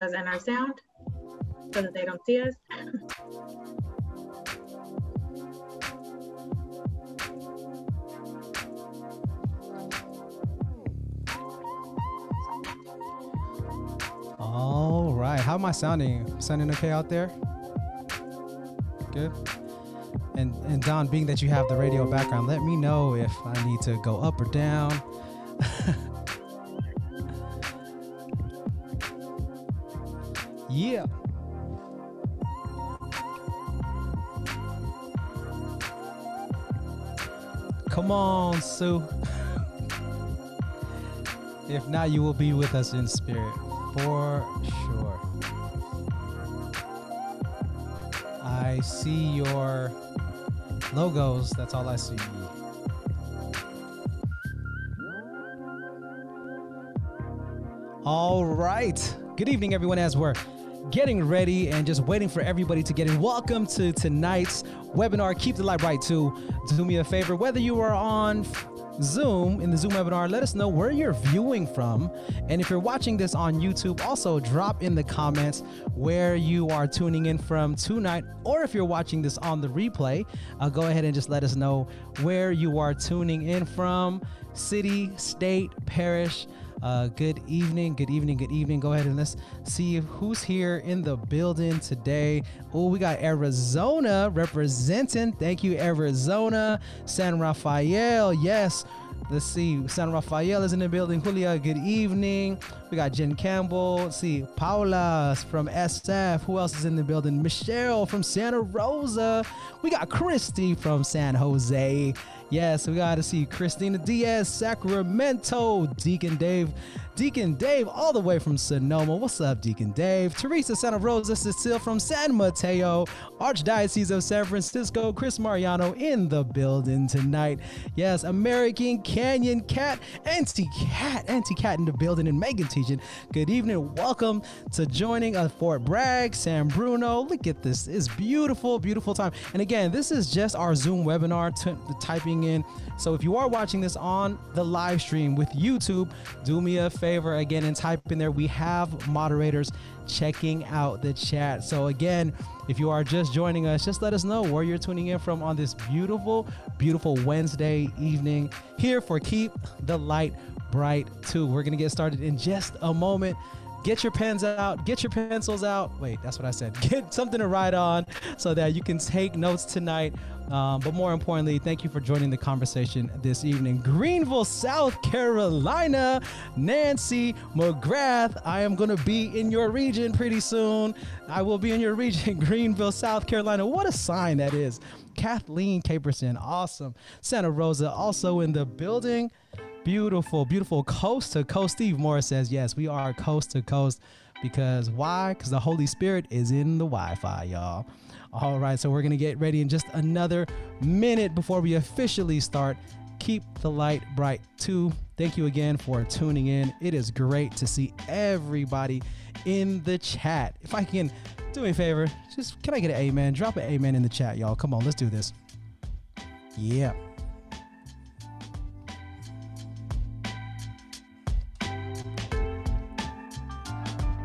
and our sound so that they don't see us. All right. How am I sounding? Sounding okay out there? Good. And and Don, being that you have the radio background, let me know if I need to go up or down. Yeah. Come on, Sue. if not, you will be with us in spirit for sure. I see your logos. That's all I see. All right. Good evening, everyone, as we're getting ready and just waiting for everybody to get in. Welcome to tonight's webinar. Keep the light bright, too. Do me a favor, whether you are on Zoom in the Zoom webinar, let us know where you're viewing from. And if you're watching this on YouTube, also drop in the comments where you are tuning in from tonight. Or if you're watching this on the replay, uh, go ahead and just let us know where you are tuning in from city, state, parish. Uh, good evening, good evening, good evening. Go ahead and let's see who's here in the building today. Oh, we got Arizona representing. Thank you, Arizona. San Rafael, yes. Let's see. San Rafael is in the building. Julia, good evening. We got Jen Campbell. Let's see. Paula from SF. Who else is in the building? Michelle from Santa Rosa. We got Christy from San Jose. Yes, we got to see Christina Diaz, Sacramento, Deacon Dave, Deacon Dave, all the way from Sonoma. What's up, Deacon Dave? Teresa Santa Rosa, Cecile from San Mateo, Archdiocese of San Francisco, Chris Mariano in the building tonight. Yes, American Canyon Cat, Auntie Cat, Auntie Cat in the building, and Megan teaching. Good evening. Welcome to joining us Fort Bragg, San Bruno. Look at this. It's beautiful, beautiful time. And again, this is just our Zoom webinar, typing in. So if you are watching this on the live stream with YouTube, do me a favor again and type in there. We have moderators checking out the chat. So again, if you are just joining us, just let us know where you're tuning in from on this beautiful, beautiful Wednesday evening here for Keep the Light Bright 2. We're going to get started in just a moment get your pens out, get your pencils out. Wait, that's what I said. Get something to write on so that you can take notes tonight um, but more importantly, thank you for joining the conversation this evening. Greenville, South Carolina, Nancy McGrath. I am going to be in your region pretty soon. I will be in your region, Greenville, South Carolina. What a sign that is. Kathleen Caperson, awesome. Santa Rosa, also in the building. Beautiful, beautiful coast to coast. Steve Morris says, yes, we are coast to coast because why? Because the Holy Spirit is in the Wi Fi, y'all. All right, so we're going to get ready in just another minute before we officially start. Keep the light bright too. Thank you again for tuning in. It is great to see everybody in the chat. If I can do me a favor, just can I get an amen? Drop an amen in the chat, y'all. Come on, let's do this. Yeah.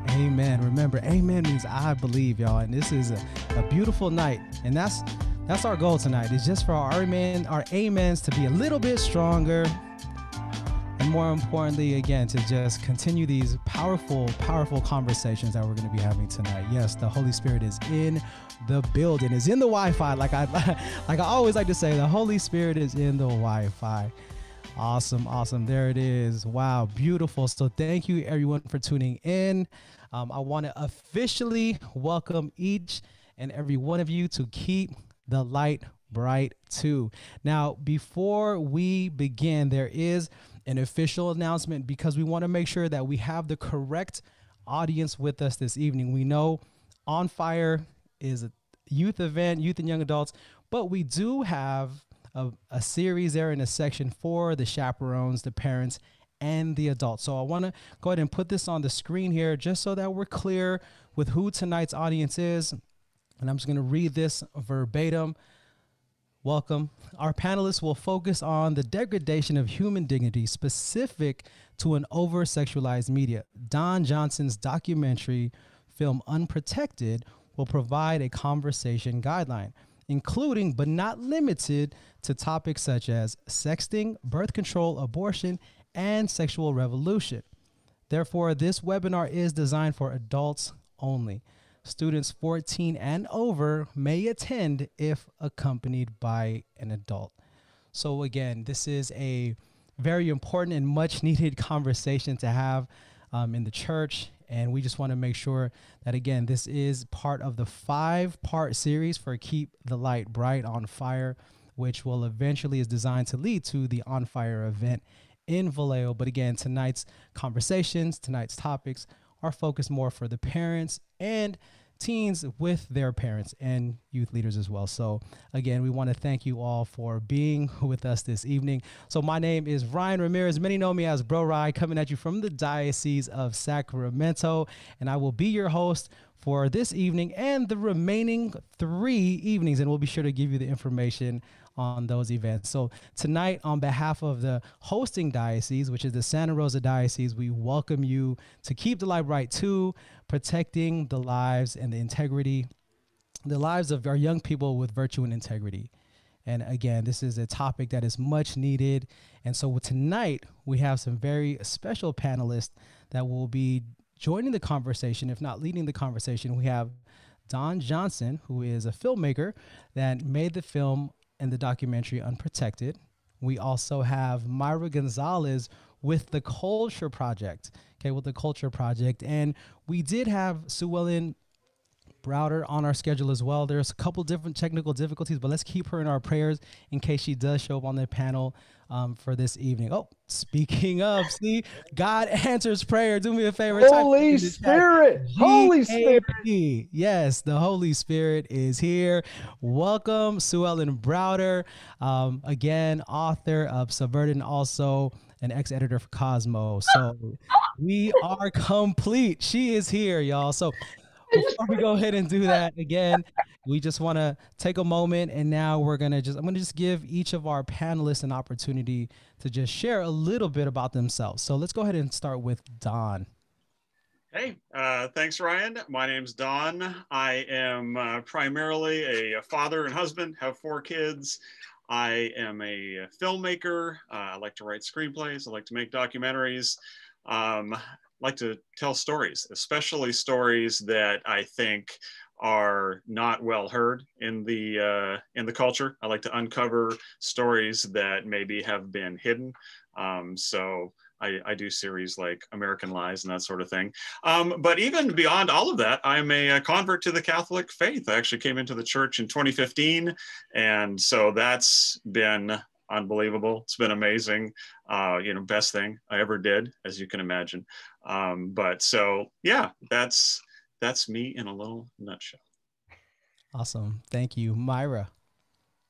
Amen. Remember, amen means I believe, y'all. And this is a, a beautiful night. And that's that's our goal tonight. Is just for our amen, our amens to be a little bit stronger. And more importantly, again, to just continue these powerful, powerful conversations that we're going to be having tonight. Yes, the Holy Spirit is in the building, is in the Wi-Fi. Like I like I always like to say, the Holy Spirit is in the Wi-Fi. Awesome, awesome. There it is. Wow, beautiful. So thank you everyone for tuning in. Um, I want to officially welcome each and every one of you to keep the light bright too. Now, before we begin, there is an official announcement because we want to make sure that we have the correct audience with us this evening. We know On Fire is a youth event, youth and young adults, but we do have a, a series there in a section for the chaperones, the parents, and the adults. So I want to go ahead and put this on the screen here just so that we're clear with who tonight's audience is. And I'm just going to read this verbatim. Welcome. Our panelists will focus on the degradation of human dignity specific to an over sexualized media. Don Johnson's documentary film Unprotected will provide a conversation guideline, including but not limited to topics such as sexting, birth control, abortion, and sexual revolution. Therefore, this webinar is designed for adults only. Students 14 and over may attend if accompanied by an adult. So, again, this is a very important and much needed conversation to have um, in the church. And we just want to make sure that, again, this is part of the five part series for Keep the Light Bright on Fire, which will eventually is designed to lead to the On Fire event in Vallejo. But again, tonight's conversations, tonight's topics are focused more for the parents and teens with their parents and youth leaders as well. So, again, we want to thank you all for being with us this evening. So, my name is Ryan Ramirez. Many know me as Bro Rhy, coming at you from the Diocese of Sacramento, and I will be your host for this evening and the remaining three evenings, and we'll be sure to give you the information on those events. So tonight, on behalf of the hosting diocese, which is the Santa Rosa Diocese, we welcome you to keep the light bright too, protecting the lives and the integrity, the lives of our young people with virtue and integrity. And again, this is a topic that is much needed. And so tonight, we have some very special panelists that will be joining the conversation, if not leading the conversation. We have Don Johnson, who is a filmmaker that made the film in the documentary Unprotected. We also have Myra Gonzalez with the Culture Project. Okay, with the Culture Project. And we did have Sue Ellen Browder on our schedule as well. There's a couple different technical difficulties, but let's keep her in our prayers in case she does show up on the panel um, for this evening. Oh, speaking of, see, God answers prayer. Do me a favor. Holy Spirit. Holy Spirit. Yes, the Holy Spirit is here. Welcome, Sue Ellen Browder. Um, again, author of Subverted and also an ex-editor for Cosmo. So we are complete. She is here, y'all. So before we go ahead and do that again, we just want to take a moment and now we're going to just, I'm going to just give each of our panelists an opportunity to just share a little bit about themselves. So let's go ahead and start with Don. Hey, uh, thanks, Ryan. My name's Don. I am uh, primarily a father and husband, have four kids. I am a filmmaker. Uh, I like to write screenplays. I like to make documentaries. Um, like to tell stories, especially stories that I think are not well heard in the uh, in the culture. I like to uncover stories that maybe have been hidden. Um, so I, I, do series like American Lies and that sort of thing. Um, but even beyond all of that, I'm a, convert to the Catholic faith. I actually came into the church in 2015, and so that's been unbelievable. It's been amazing. Uh, you know, best thing I ever did, as you can imagine. Um, but so yeah, that's that's me in a little nutshell. Awesome. Thank you, Myra.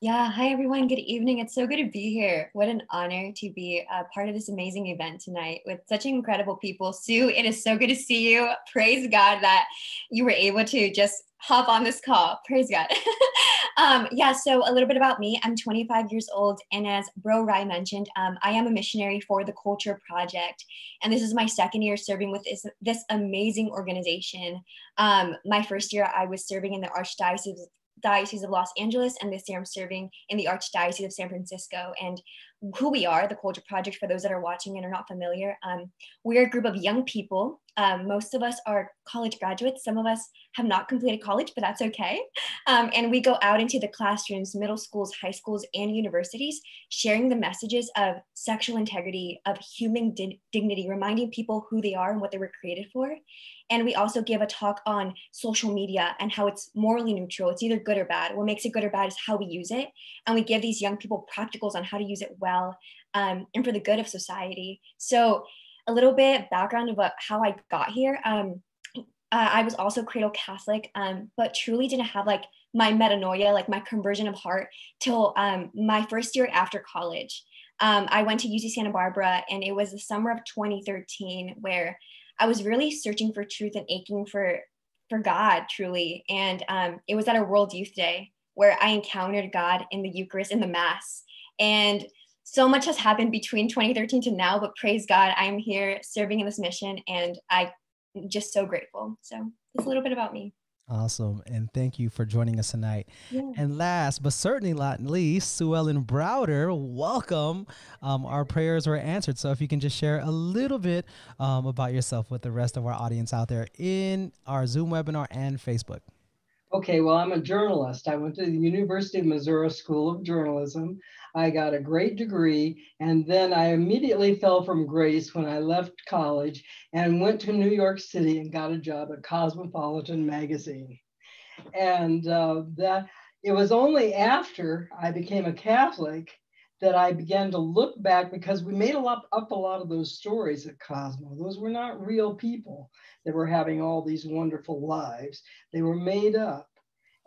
Yeah. Hi, everyone. Good evening. It's so good to be here. What an honor to be a part of this amazing event tonight with such incredible people. Sue, it is so good to see you. Praise God that you were able to just hop on this call. Praise God. um, yeah, so a little bit about me. I'm 25 years old, and as Bro Rhy mentioned, um, I am a missionary for the Culture Project, and this is my second year serving with this, this amazing organization. Um, my first year, I was serving in the Archdiocese Diocese of Los Angeles, and this year I'm serving in the Archdiocese of San Francisco. And who we are, the Culture Project, for those that are watching and are not familiar, um, we're a group of young people. Um, most of us are college graduates. Some of us have not completed college, but that's okay. Um, and we go out into the classrooms, middle schools, high schools, and universities, sharing the messages of sexual integrity, of human di- dignity, reminding people who they are and what they were created for. And we also give a talk on social media and how it's morally neutral. It's either good or bad. What makes it good or bad is how we use it. And we give these young people practicals on how to use it well um, and for the good of society. So, a little bit background about how I got here. Um, uh, I was also cradle Catholic, um, but truly didn't have like my metanoia, like my conversion of heart, till um, my first year after college. Um, I went to UC Santa Barbara, and it was the summer of 2013 where I was really searching for truth and aching for for God truly. And um, it was at a World Youth Day. where I encountered God in the Eucharist, in the Mass. And so much has happened between 2013 to now, but praise God, I'm here serving in this mission and I'm just so grateful. So it's a little bit about me. Awesome. And thank you for joining us tonight. Yeah. And last, but certainly not least, Sue Ellen Browder, welcome. Um, our prayers were answered. So if you can just share a little bit um, about yourself with the rest of our audience out there in our Zoom webinar and Facebook. Okay, well, I'm a journalist. I went to the University of Missouri School of Journalism. I got a great degree, and then I immediately fell from grace when I left college and went to New York City and got a job at Cosmopolitan Magazine. And uh, that it was only after I became a Catholic that I began to look back because we made a lot up a lot of those stories at Cosmo. Those were not real people that were having all these wonderful lives. They were made up.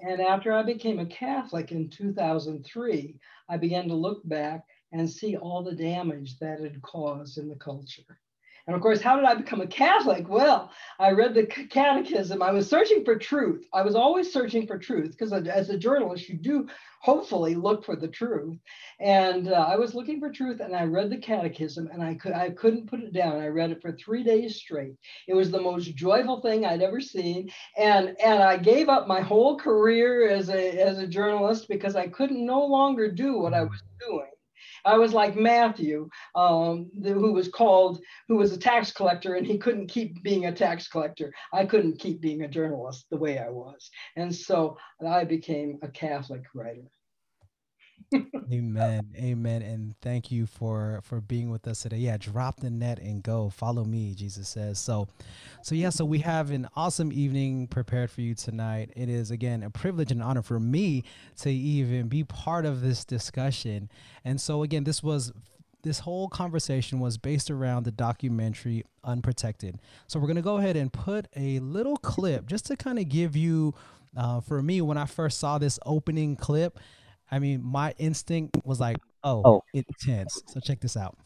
And after I became a Catholic in 2003, I began to look back and see all the damage that had caused in the culture. And of course, how did I become a Catholic? Well, I read the catechism. I was searching for truth. I was always searching for truth because as a journalist, you do hopefully look for the truth. And uh, I was looking for truth and I read the catechism and I, could, I couldn't put it down. I read it for three days straight. It was the most joyful thing I'd ever seen. And, and I gave up my whole career as a, as a journalist because I couldn't no longer do what I was doing. I was like Matthew, um, the, who was called, who was a tax collector, and he couldn't keep being a tax collector. I couldn't keep being a journalist the way I was. And so I became a Catholic writer amen amen and thank you for for being with us today. Yeah drop the net and go. Follow me jesus says. So so yeah so we have an awesome evening prepared for you tonight. It is again a privilege and honor for me to even be part of this discussion. And so again this was this whole conversation was based around the documentary unprotected. So we're going to go ahead and put a little clip just to kind of give you uh, for me when i first saw this opening clip I mean, my instinct was like, oh, oh. intense. So check this out.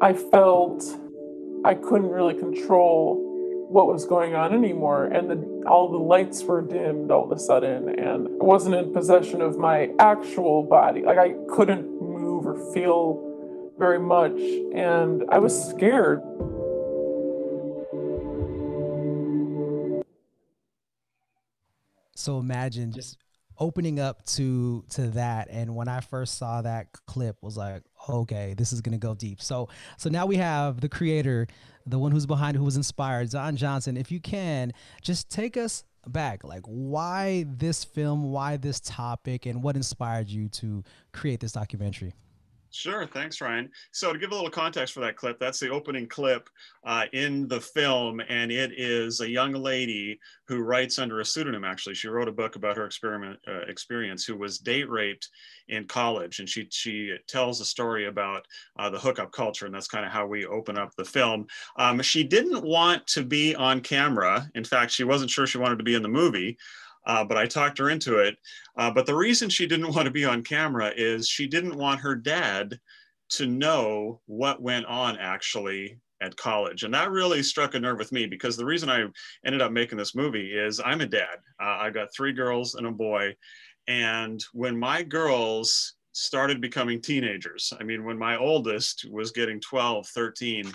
I felt I couldn't really control what was going on anymore, and the, all the lights were dimmed all of a sudden, and I wasn't in possession of my actual body. Like I couldn't or feel very much. And I was scared. So imagine just opening up to to that and when i first saw that clip was like okay this is to go deep so so now we have the creator the one who's behind who was inspired Don johnson if you can just take us back like why this film why this topic and what inspired you to create this documentary Sure, thanks, Ryan. So to give a little context for that clip, that's the opening clip uh, in the film, and it is a young lady who writes under a pseudonym. Actually, she wrote a book about her experiment uh, experience, who was date raped in college, and she she tells a story about uh, the hookup culture, and that's kind of how we open up the film. Um, she didn't want to be on camera. In fact, she wasn't sure she wanted to be in the movie uh, but I talked her into it. Uh, but the reason she didn't want to be on camera is she didn't want her dad to know what went on actually at college. And that really struck a nerve with me because the reason I ended up making this movie is I'm a dad. Uh, I've got three girls and a boy. And when my girls started becoming teenagers, I mean, when my oldest was getting 12, 13,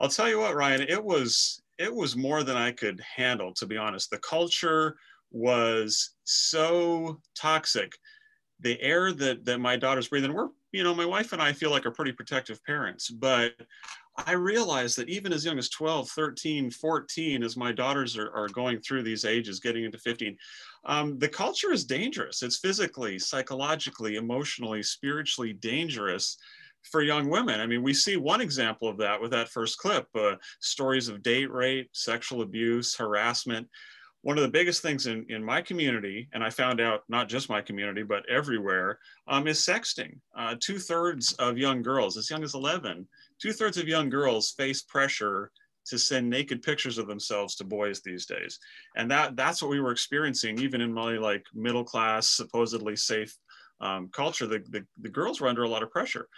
I'll tell you what, Ryan, it was it was more than I could handle, to be honest. The culture was so toxic. The air that, that my daughters breathe, and we're, you know, my wife and I feel like are pretty protective parents, but I realized that even as young as 12, 13, 14, as my daughters are, are going through these ages, getting into 15, um, the culture is dangerous. It's physically, psychologically, emotionally, spiritually dangerous for young women. I mean, we see one example of that with that first clip uh, stories of date rape, sexual abuse, harassment one of the biggest things in, in my community, and I found out not just my community, but everywhere, um, is sexting. Uh, two thirds of young girls, as young as 11, two thirds of young girls face pressure to send naked pictures of themselves to boys these days. And that that's what we were experiencing even in my like middle class, supposedly safe um, culture, the, the, the girls were under a lot of pressure.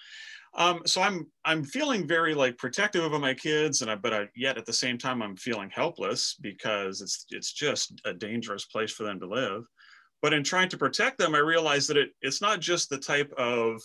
Um, so I'm I'm feeling very like protective of my kids, and I but I, yet at the same time I'm feeling helpless because it's it's just a dangerous place for them to live. But in trying to protect them, I realized that it, it's not just the type of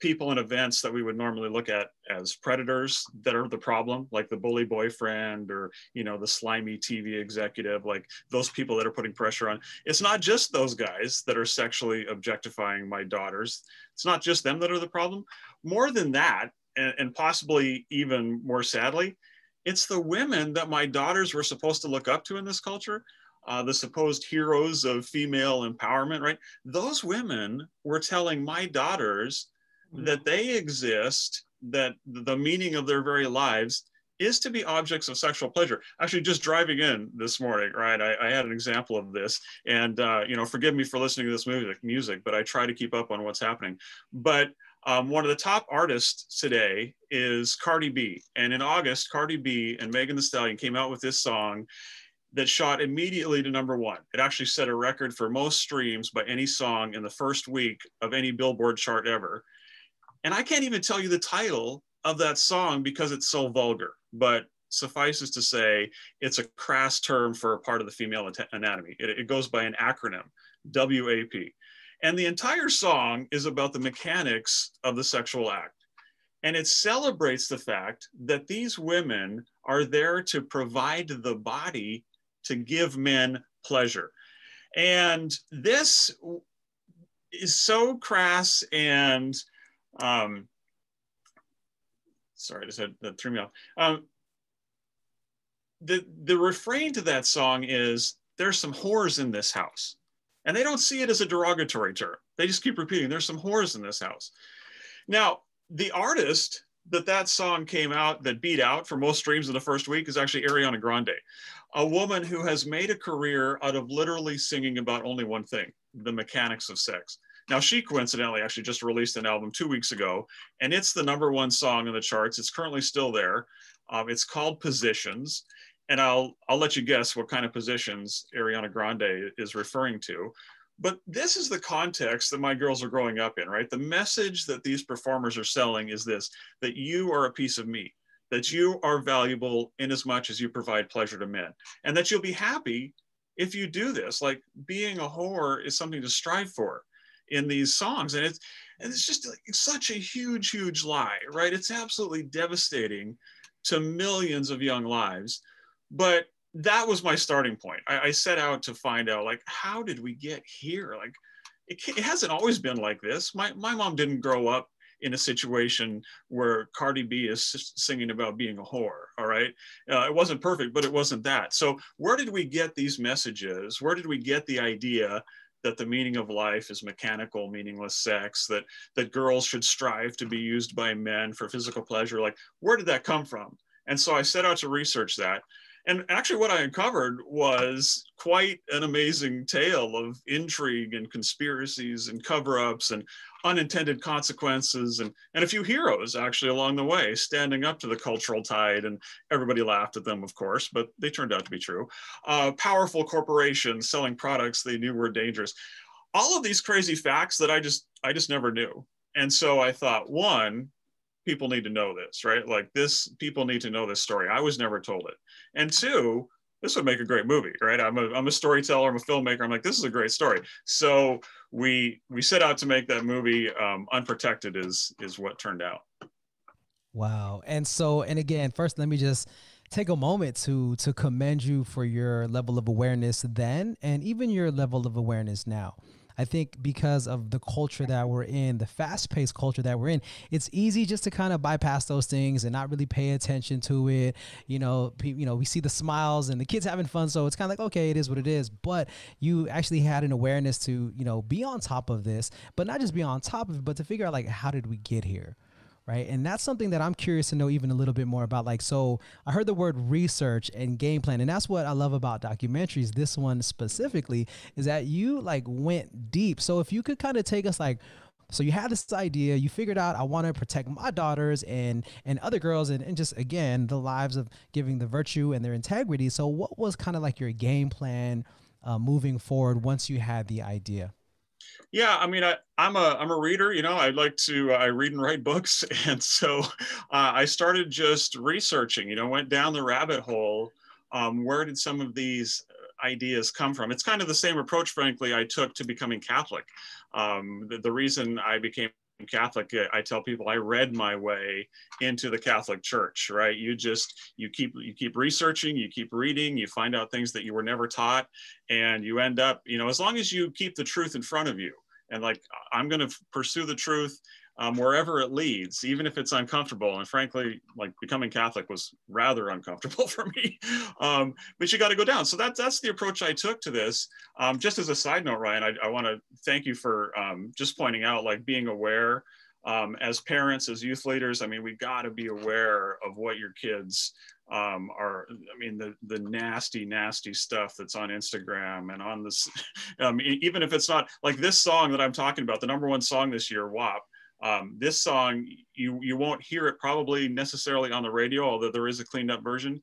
people and events that we would normally look at as predators that are the problem, like the bully boyfriend or you know the slimy TV executive, like those people that are putting pressure on. It's not just those guys that are sexually objectifying my daughters. It's not just them that are the problem. More than that, and, and possibly even more sadly, it's the women that my daughters were supposed to look up to in this culture uh, the supposed heroes of female empowerment, right? Those women were telling my daughters mm-hmm. that they exist, that the meaning of their very lives is to be objects of sexual pleasure. Actually, just driving in this morning, right? I, I had an example of this, and uh, you know, forgive me for listening to this music, music, but I try to keep up on what's happening. But um, one of the top artists today is Cardi B, and in August, Cardi B and Megan Thee Stallion came out with this song, that shot immediately to number one. It actually set a record for most streams by any song in the first week of any Billboard chart ever. And I can't even tell you the title of that song because it's so vulgar, but suffices to say it's a crass term for a part of the female anatomy. It, it goes by an acronym, WAP. And the entire song is about the mechanics of the sexual act. And it celebrates the fact that these women are there to provide the body to give men pleasure. And this is so crass and um, sorry, had, that threw me off. Um, the, the refrain to that song is there's some whores in this house. And they don't see it as a derogatory term. They just keep repeating, there's some whores in this house. Now, the artist that that song came out that beat out for most streams in the first week is actually Ariana Grande a woman who has made a career out of literally singing about only one thing the mechanics of sex. Now, she coincidentally actually just released an album two weeks ago, and it's the number one song in the charts. It's currently still there. Um, it's called Positions, and I'll I'll let you guess what kind of positions Ariana Grande is referring to. But this is the context that my girls are growing up in, right? The message that these performers are selling is this: that you are a piece of meat, that you are valuable in as much as you provide pleasure to men and that you'll be happy if you do this like being a whore is something to strive for in these songs and it's and it's just like such a huge huge lie right it's absolutely devastating to millions of young lives but that was my starting point I, I set out to find out like how did we get here like it, it hasn't always been like this my, my mom didn't grow up in a situation where Cardi B is singing about being a whore. All right. Uh, it wasn't perfect, but it wasn't that. So, where did we get these messages? Where did we get the idea that the meaning of life is mechanical, meaningless sex, that, that girls should strive to be used by men for physical pleasure? Like, where did that come from? And so I set out to research that. And actually, what I uncovered was quite an amazing tale of intrigue and conspiracies and cover ups and unintended consequences and, and a few heroes actually along the way standing up to the cultural tide. And everybody laughed at them, of course, but they turned out to be true. Uh, powerful corporations selling products they knew were dangerous. All of these crazy facts that I just I just never knew. And so I thought, one, people need to know this, right? Like this, people need to know this story. I was never told it. And two, this would make a great movie, right? I'm a, I'm a storyteller, I'm a filmmaker. I'm like, this is a great story. So we we set out to make that movie. Um, Unprotected is is what turned out. Wow. And so, and again, first, let me just take a moment to to commend you for your level of awareness then, and even your level of awareness now. I think because of the culture that we're in, the fast paced culture that we're in, it's easy just to kind of bypass those things and not really pay attention to it. You know, you know, we see the smiles and the kids having fun, so it's kind of like okay, it is what it is. But you actually had an awareness to you know be on top of this, but not just be on top of it, but to figure out like how did we get here right? And that's something that I'm curious to know even a little bit more about. Like, so I heard the word research and game plan, and that's what I love about documentaries. This one specifically is that you like went deep. So if you could kind of take us like, so you had this idea, you figured out I want to protect my daughters and and other girls and, and just again the lives of giving the virtue and their integrity. So what was kind of like your game plan uh, moving forward once you had the idea? Yeah, I mean, I, I'm a I'm a reader. You know, I like to uh, I read and write books, and so uh, I started just researching. You know, went down the rabbit hole. Um, where did some of these ideas come from? It's kind of the same approach, frankly, I took to becoming Catholic. Um, the, the reason I became Catholic, uh, I tell people I read my way into the Catholic Church, right? You just you keep you keep researching, you keep reading, you find out things that you were never taught, and you end up, you know, as long as you keep the truth in front of you, and like i'm going to pursue the truth um, wherever it leads even if it's uncomfortable. And frankly like becoming catholic was rather uncomfortable for me. Um, but you got to go down. So that, that's the approach i took to this. Um, just as a side note ryan i, I want to thank you for um, just pointing out like being aware um, as parents as youth leaders i mean we got to be aware of what your kids um, are I mean the the nasty nasty stuff that's on Instagram and on this um, even if it's not like this song that I'm talking about the number one song this year WAP um, this song you you won't hear it probably necessarily on the radio although there is a cleaned up version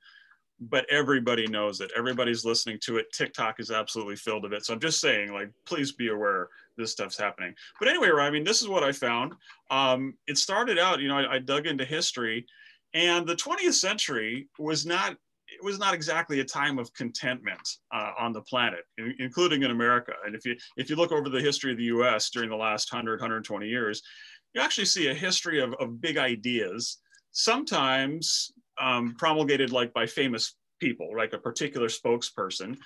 but everybody knows it. Everybody's listening to it. TikTok is absolutely filled of it. So I'm just saying like please be aware this stuff's happening. But anyway I mean this is what I found. Um, it started out you know I, I dug into history and the 20th century was not it was not exactly a time of contentment uh, on the planet, in, including in America. And if you if you look over the history of the U.S. during the last 100, 120 years, you actually see a history of, of big ideas, sometimes um, promulgated like by famous people, like a particular spokesperson.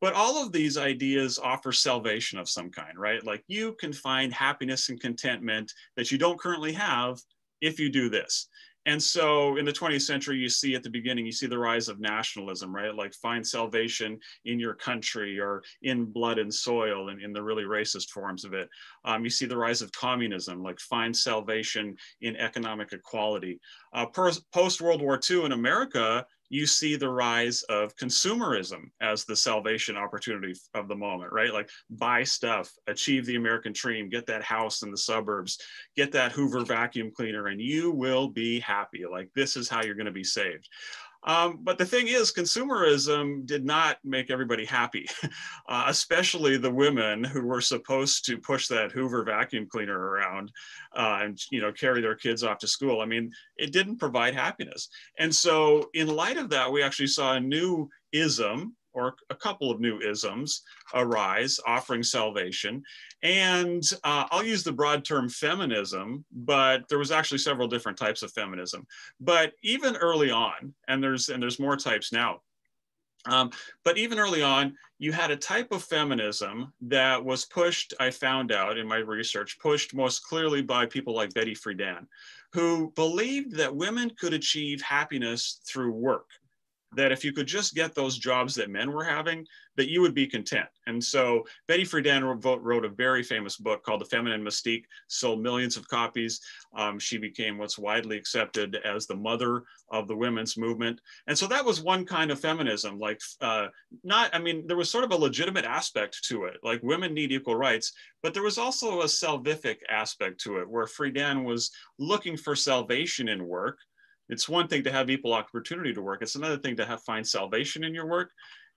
But all of these ideas offer salvation of some kind, right? Like you can find happiness and contentment that you don't currently have if you do this. And so in the 20th century, you see at the beginning, you see the rise of nationalism, right? Like find salvation in your country or in blood and soil and in the really racist forms of it. Um, you see the rise of communism, like find salvation in economic equality. Uh, Post World War II in America, you see the rise of consumerism as the salvation opportunity of the moment, right? Like buy stuff, achieve the American dream, get that house in the suburbs, get that Hoover vacuum cleaner, and you will be happy. Like this is how you're going to be saved. Um, but the thing is, consumerism did not make everybody happy, uh, especially the women who were supposed to push that Hoover vacuum cleaner around uh, and you know carry their kids off to school. I mean, it didn't provide happiness. And so, in light of that, we actually saw a new ism or a couple of new isms arise offering salvation. And uh, I'll use the broad term feminism, but there was actually several different types of feminism. But even early on, and there's and there's more types now. Um, but even early on, you had a type of feminism that was pushed, I found out in my research, pushed most clearly by people like Betty Friedan, who believed that women could achieve happiness through work that if you could just get those jobs that men were having, that you would be content. And so Betty Friedan wrote, a very famous book called The Feminine Mystique, sold millions of copies. Um, she became what's widely accepted as the mother of the women's movement. And so that was one kind of feminism, like uh, not, I mean, there was sort of a legitimate aspect to it, like women need equal rights, but there was also a salvific aspect to it where Friedan was looking for salvation in work it's one thing to have equal opportunity to work. It's another thing to have find salvation in your work.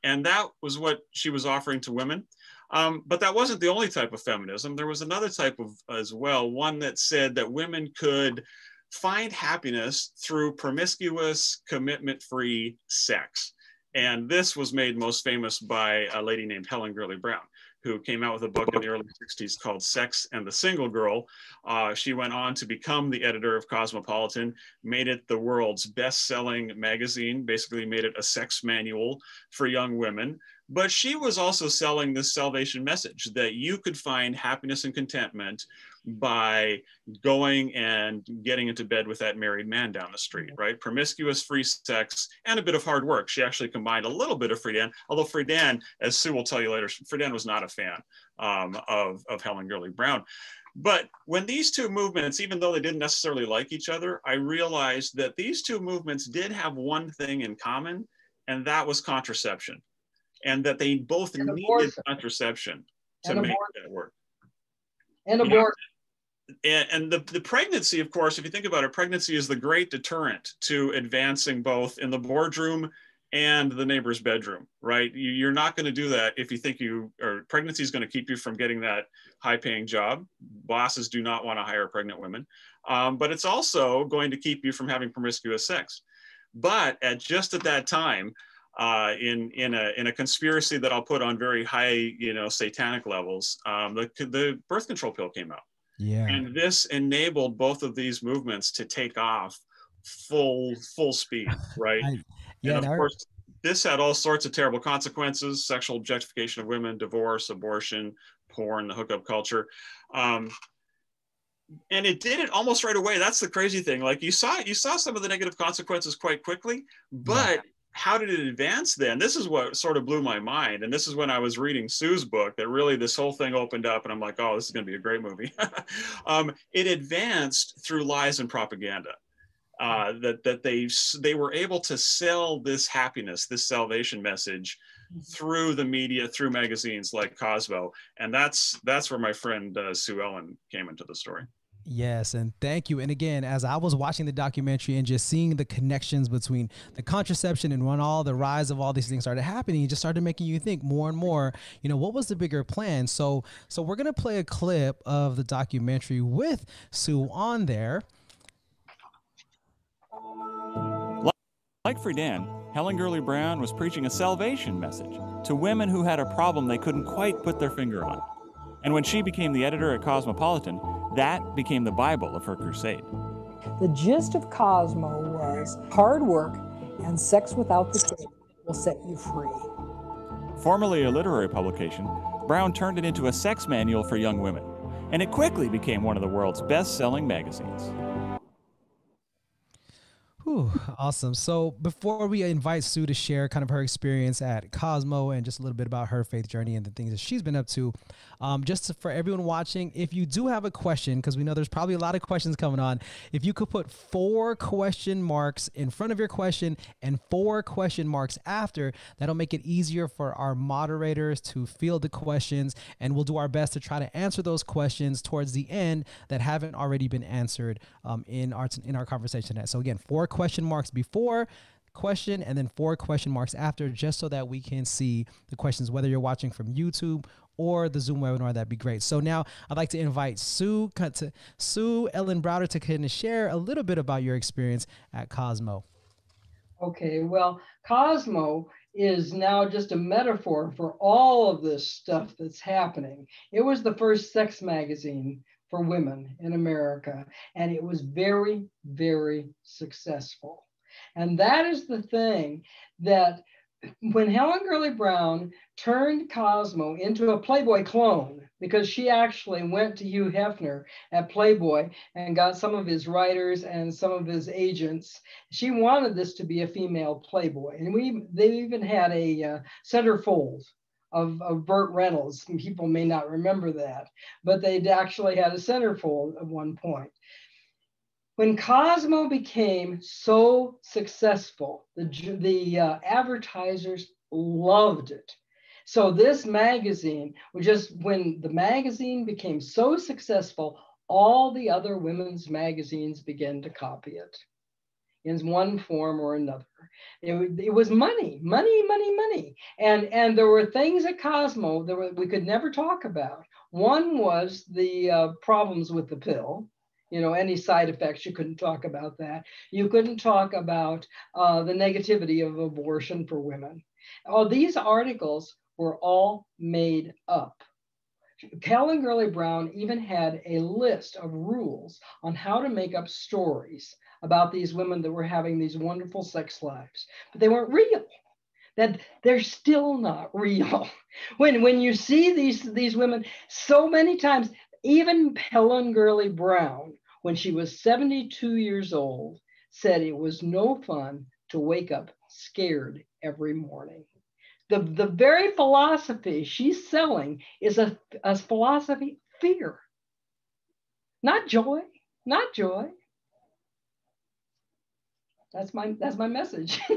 And that was what she was offering to women. Um, but that wasn't the only type of feminism. There was another type of as well, one that said that women could find happiness through promiscuous, commitment free sex. And this was made most famous by a lady named Helen Gurley Brown who came out with a book in the early 60s called Sex and the Single Girl. Uh, she went on to become the editor of Cosmopolitan, made it the world's best selling magazine, basically made it a sex manual for young women. But she was also selling this salvation message that you could find happiness and contentment by going and getting into bed with that married man down the street, right? Promiscuous free sex and a bit of hard work. She actually combined a little bit of Friedan, although Friedan, as Sue will tell you later, Friedan was not a fan um, of, of Helen Gurley Brown. But when these two movements, even though they didn't necessarily like each other, I realized that these two movements did have one thing in common, and that was contraception. And that they both and needed abortion. contraception to and make abortion. that work. And abortion and, and the, the pregnancy, of course, if you think about it, pregnancy is the great deterrent to advancing both in the boardroom and the neighbor's bedroom, right? You, are not going to do that if you think you or pregnancy is going to keep you from getting that high paying job. Bosses do not want to hire pregnant women, um, but it's also going to keep you from having promiscuous sex. But at just at that time, uh, in in a in a conspiracy that I'll put on very high, you know, satanic levels, um, the the birth control pill came out. Yeah. And this enabled both of these movements to take off full full speed, right? I, yeah, and of course, this had all sorts of terrible consequences: sexual objectification of women, divorce, abortion, porn, the hookup culture. Um, and it did it almost right away. That's the crazy thing. Like you saw, you saw some of the negative consequences quite quickly, but yeah. How did it advance then? This is what sort of blew my mind. And this is when I was reading Sue's book that really this whole thing opened up, and I'm like, oh, this is going to be a great movie. um, it advanced through lies and propaganda uh, that that they they were able to sell this happiness, this salvation message mm-hmm. through the media, through magazines like Cosmo, and that's that's where my friend uh, Sue Ellen came into the story. Yes, and thank you. And again, as I was watching the documentary and just seeing the connections between the contraception and when all the rise of all these things started happening, it just started making you think more and more, you know, what was the bigger plan? So so we're gonna play a clip of the documentary with Sue on there. Like Friedan, Helen Gurley Brown was preaching a salvation message to women who had a problem they couldn't quite put their finger on. And when she became the editor at Cosmopolitan, that became the Bible of her crusade. The gist of Cosmo was hard work and sex without the kid will set you free. Formerly a literary publication, Brown turned it into a sex manual for young women, and it quickly became one of the world's best selling magazines. Whew, awesome. So before we invite Sue to share kind of her experience at Cosmo and just a little bit about her faith journey and the things that she's been up to, um, just for everyone watching, if you do have a question, because we know there's probably a lot of questions coming on, if you could put four question marks in front of your question and four question marks after, that'll make it easier for our moderators to field the questions, and we'll do our best to try to answer those questions towards the end that haven't already been answered um, in our in our conversation. So again, four question marks before question and then four question marks after just so that we can see the questions whether you're watching from YouTube or the Zoom webinar, that'd be great. So now I'd like to invite Sue to Sue Ellen Browder to kind of share a little bit about your experience at Cosmo. Okay, well, Cosmo is now just a metaphor for all of this stuff that's happening. It was the first sex magazine for women in America, and it was very, very successful. And that is the thing that when Helen Gurley Brown turned Cosmo into a Playboy clone, because she actually went to Hugh Hefner at Playboy and got some of his writers and some of his agents. She wanted this to be a female Playboy, and we they even had a uh, centerfold of, of Burt Reynolds. People may not remember that, but they'd actually had a centerfold at one point. When Cosmo became so successful, the, the uh, advertisers loved it. So this magazine, just when the magazine became so successful, all the other women's magazines began to copy it in one form or another. It, it, was money, money, money, money. And, and there were things at Cosmo that we could never talk about. One was the uh, problems with the pill. You know, any side effects, you couldn't talk about that. You couldn't talk about uh, the negativity of abortion for women. All these articles were all made up. Helen Gurley Brown even had a list of rules on how to make up stories about these women that were having these wonderful sex lives, but they weren't real. That they're still not real. When when you see these these women so many times, even Helen Gurley Brown, when she was 72 years old, said it was no fun to wake up scared every morning. The, the very philosophy she's selling is a, a philosophy fear, not joy, not joy that's my that's my message.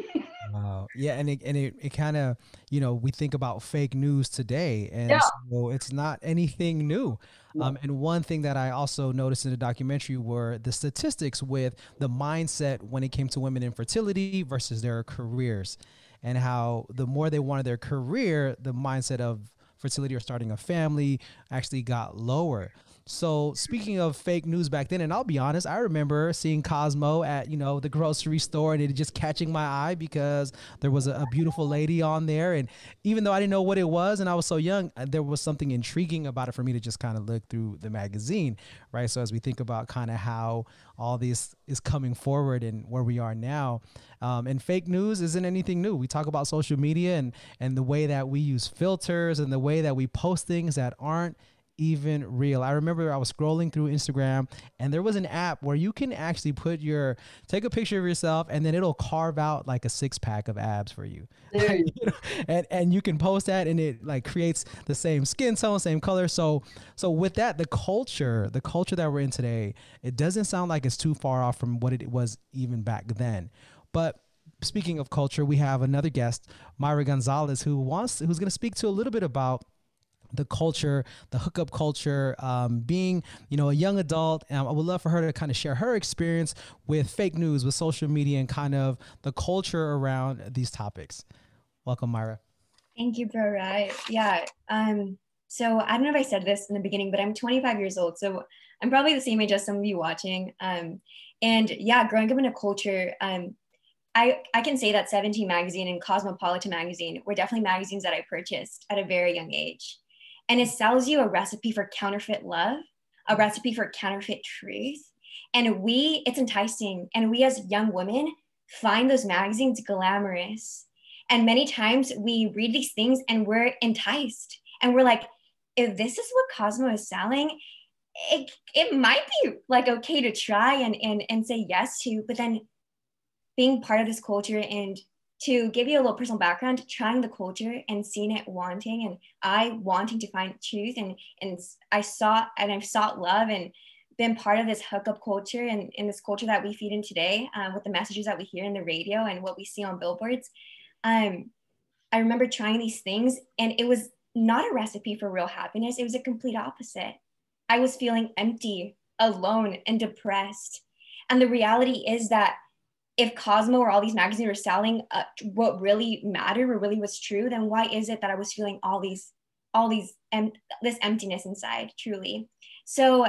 Wow. Yeah and it and it, it kind of you know we think about fake news today and yeah. so it's not anything new. Um, and one thing that i also noticed in the documentary were the statistics with the mindset when it came to women infertility versus their careers and how the more they wanted their career, the mindset of fertility or starting a family actually got lower. So speaking of fake news back then, and I'll be honest, I remember seeing Cosmo at you know the grocery store and it just catching my eye because there was a, a, beautiful lady on there, and even though I didn't know what it was and I was so young, uh, there was something intriguing about it for me to just kind of look through the magazine, right? So as we think about kind of how all this is coming forward and where we are now, um, and fake news isn't anything new. We talk about social media and and the way that we use filters and the way that we post things that aren't even real. I remember I was scrolling through Instagram and there was an app where you can actually put your take a picture of yourself and then it'll carve out like a six pack of abs for you. you know? and and you can post that and it like creates the same skin tone, same color. So so with that, the culture, the culture that we're in today, it doesn't sound like it's too far off from what it was even back then. But speaking of culture, we have another guest, Myra Gonzalez, who wants who's going to speak to a little bit about the culture, the hookup culture, um, being you know a young adult. And I would love for her to kind of share her experience with fake news, with social media, and kind of the culture around these topics. Welcome, Myra. Thank you, Bro Rhy. Yeah. Um. So I don't know if I said this in the beginning, but I'm 25 years old, so I'm probably the same age as some of you watching. Um. And yeah, growing up in a culture, um, I, I can say that 17 magazine and Cosmopolitan magazine were definitely magazines that I purchased at a very young age and it sells you a recipe for counterfeit love, a recipe for counterfeit truth. And we, it's enticing. And we as young women find those magazines glamorous. And many times we read these things and we're enticed. And we're like, if this is what Cosmo is selling, it, it might be like okay to try and, and, and say yes to, but then being part of this culture and to give you a little personal background, trying the culture and seeing it wanting and I wanting to find truth and and I saw and I've sought love and been part of this hookup culture and in this culture that we feed in today um, with the messages that we hear in the radio and what we see on billboards. Um, I remember trying these things and it was not a recipe for real happiness. It was a complete opposite. I was feeling empty, alone, and depressed. And the reality is that if Cosmo or all these magazines were selling uh, what really mattered or really was true, then why is it that I was feeling all these, all these, em- this emptiness inside truly? So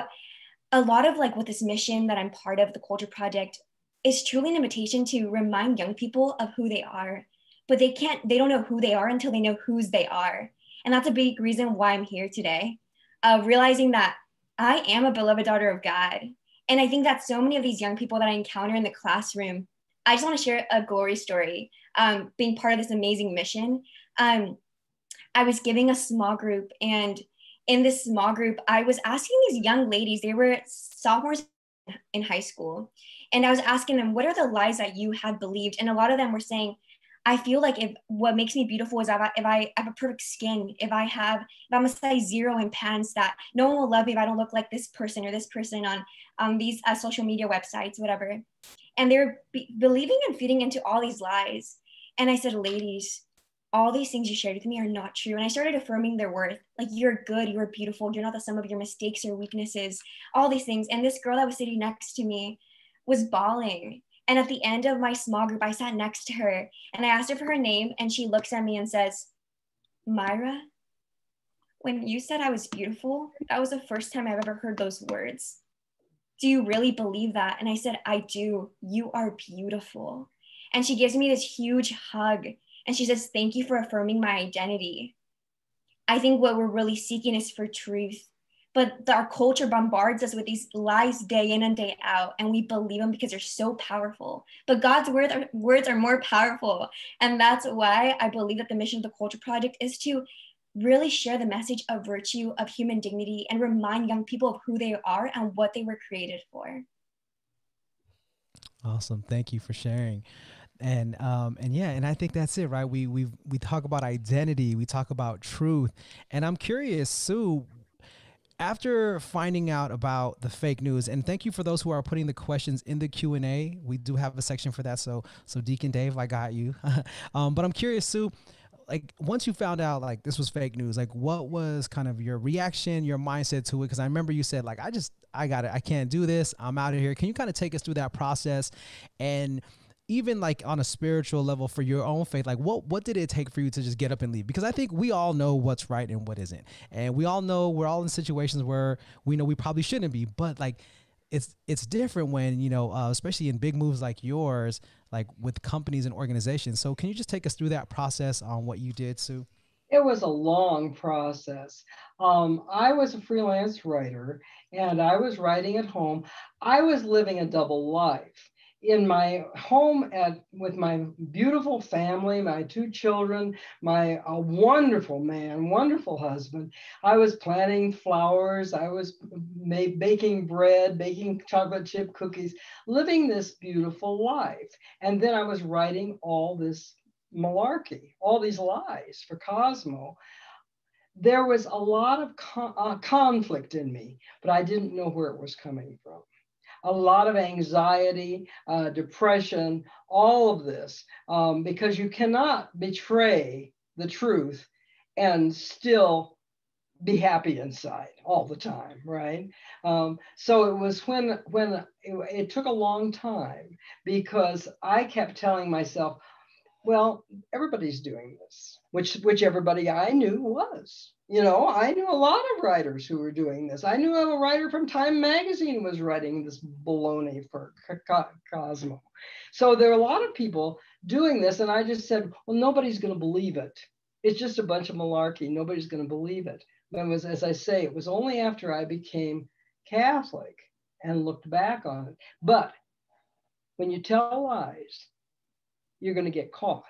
a lot of like with this mission that I'm part of, the Culture Project, is truly an invitation to remind young people of who they are, but they can't, they don't know who they are until they know whose they are. And that's a big reason why I'm here today, uh, realizing that I am a beloved daughter of God. And I think that so many of these young people that I encounter in the classroom I just want to share a glory story. Um, being part of this amazing mission, um, I was giving a small group, and in this small group, I was asking these young ladies. They were sophomores in high school, and I was asking them, "What are the lies that you have believed?" And a lot of them were saying, I feel like if what makes me beautiful is if I, if I have a perfect skin, if I have, if I'm a size zero in pants, that no one will love me if I don't look like this person or this person on um, these uh, social media websites, whatever. And they're be- believing and feeding into all these lies. And I said, ladies, all these things you shared with me are not true. And I started affirming their worth. Like, you're good, you're beautiful, you're not the sum of your mistakes or weaknesses, all these things. And this girl that was sitting next to me was bawling and at the end of my small group, I sat next to her and I asked her for her name, and she looks at me and says, Myra, when you said I was beautiful, that was the first time I've ever heard those words. Do you really believe that? And I said, I do. You are beautiful. And she gives me this huge hug and she says, Thank you for affirming my identity. I think what we're really seeking is for truth but our culture bombards us with these lies day in and day out and we believe them because they're so powerful but god's words are, words are more powerful and that's why i believe that the mission of the culture project is to really share the message of virtue of human dignity and remind young people of who they are and what they were created for. Awesome. Thank you for sharing. And um and yeah and i think that's it right? We we we talk about identity we talk about truth. And i'm curious sue after finding out about the fake news and thank you for those who are putting the questions in the q&a we do have a section for that so so deacon dave i got you. Um, but i'm curious sue like once you found out like this was fake news like what was kind of your reaction your mindset to it? Because i remember you said like i just i got it. I can't do this. I'm out of here. Can you kind of take us through that process? And even like on a spiritual level for your own faith like what what did it take for you to just get up and leave? Because i think we all know what's right and what isn't. And we all know we're all in situations where we know we probably shouldn't be. But like it's it's different when you know uh, especially in big moves like yours like with companies and organizations. So can you just take us through that process on what you did sue? It was a long process. Um, i was a freelance writer and i was writing at home. I was living a double life in my home at with my beautiful family, my two children, my a wonderful man, wonderful husband. I was planting flowers. I was made, baking bread, baking chocolate chip cookies, living this beautiful life. And then I was writing all this malarkey, all these lies for Cosmo. There was a lot of con- uh, conflict in me, but I didn't know where it was coming from a lot of anxiety, uh, depression, all of this, um, because you cannot betray the truth and still be happy inside all the time, right? Um, so it was when when it, it took a long time because I kept telling myself, well, everybody's doing this, which which everybody I knew was. You know, I knew a lot of writers who were doing this. I knew a writer from Time Magazine was writing this baloney for Cosmo. So there are a lot of people doing this, and I just said, well, nobody's going to believe it. It's just a bunch of malarkey. Nobody's going to believe it. But it was, as I say, it was only after I became Catholic and looked back on it. But when you tell lies, you're going to get caught.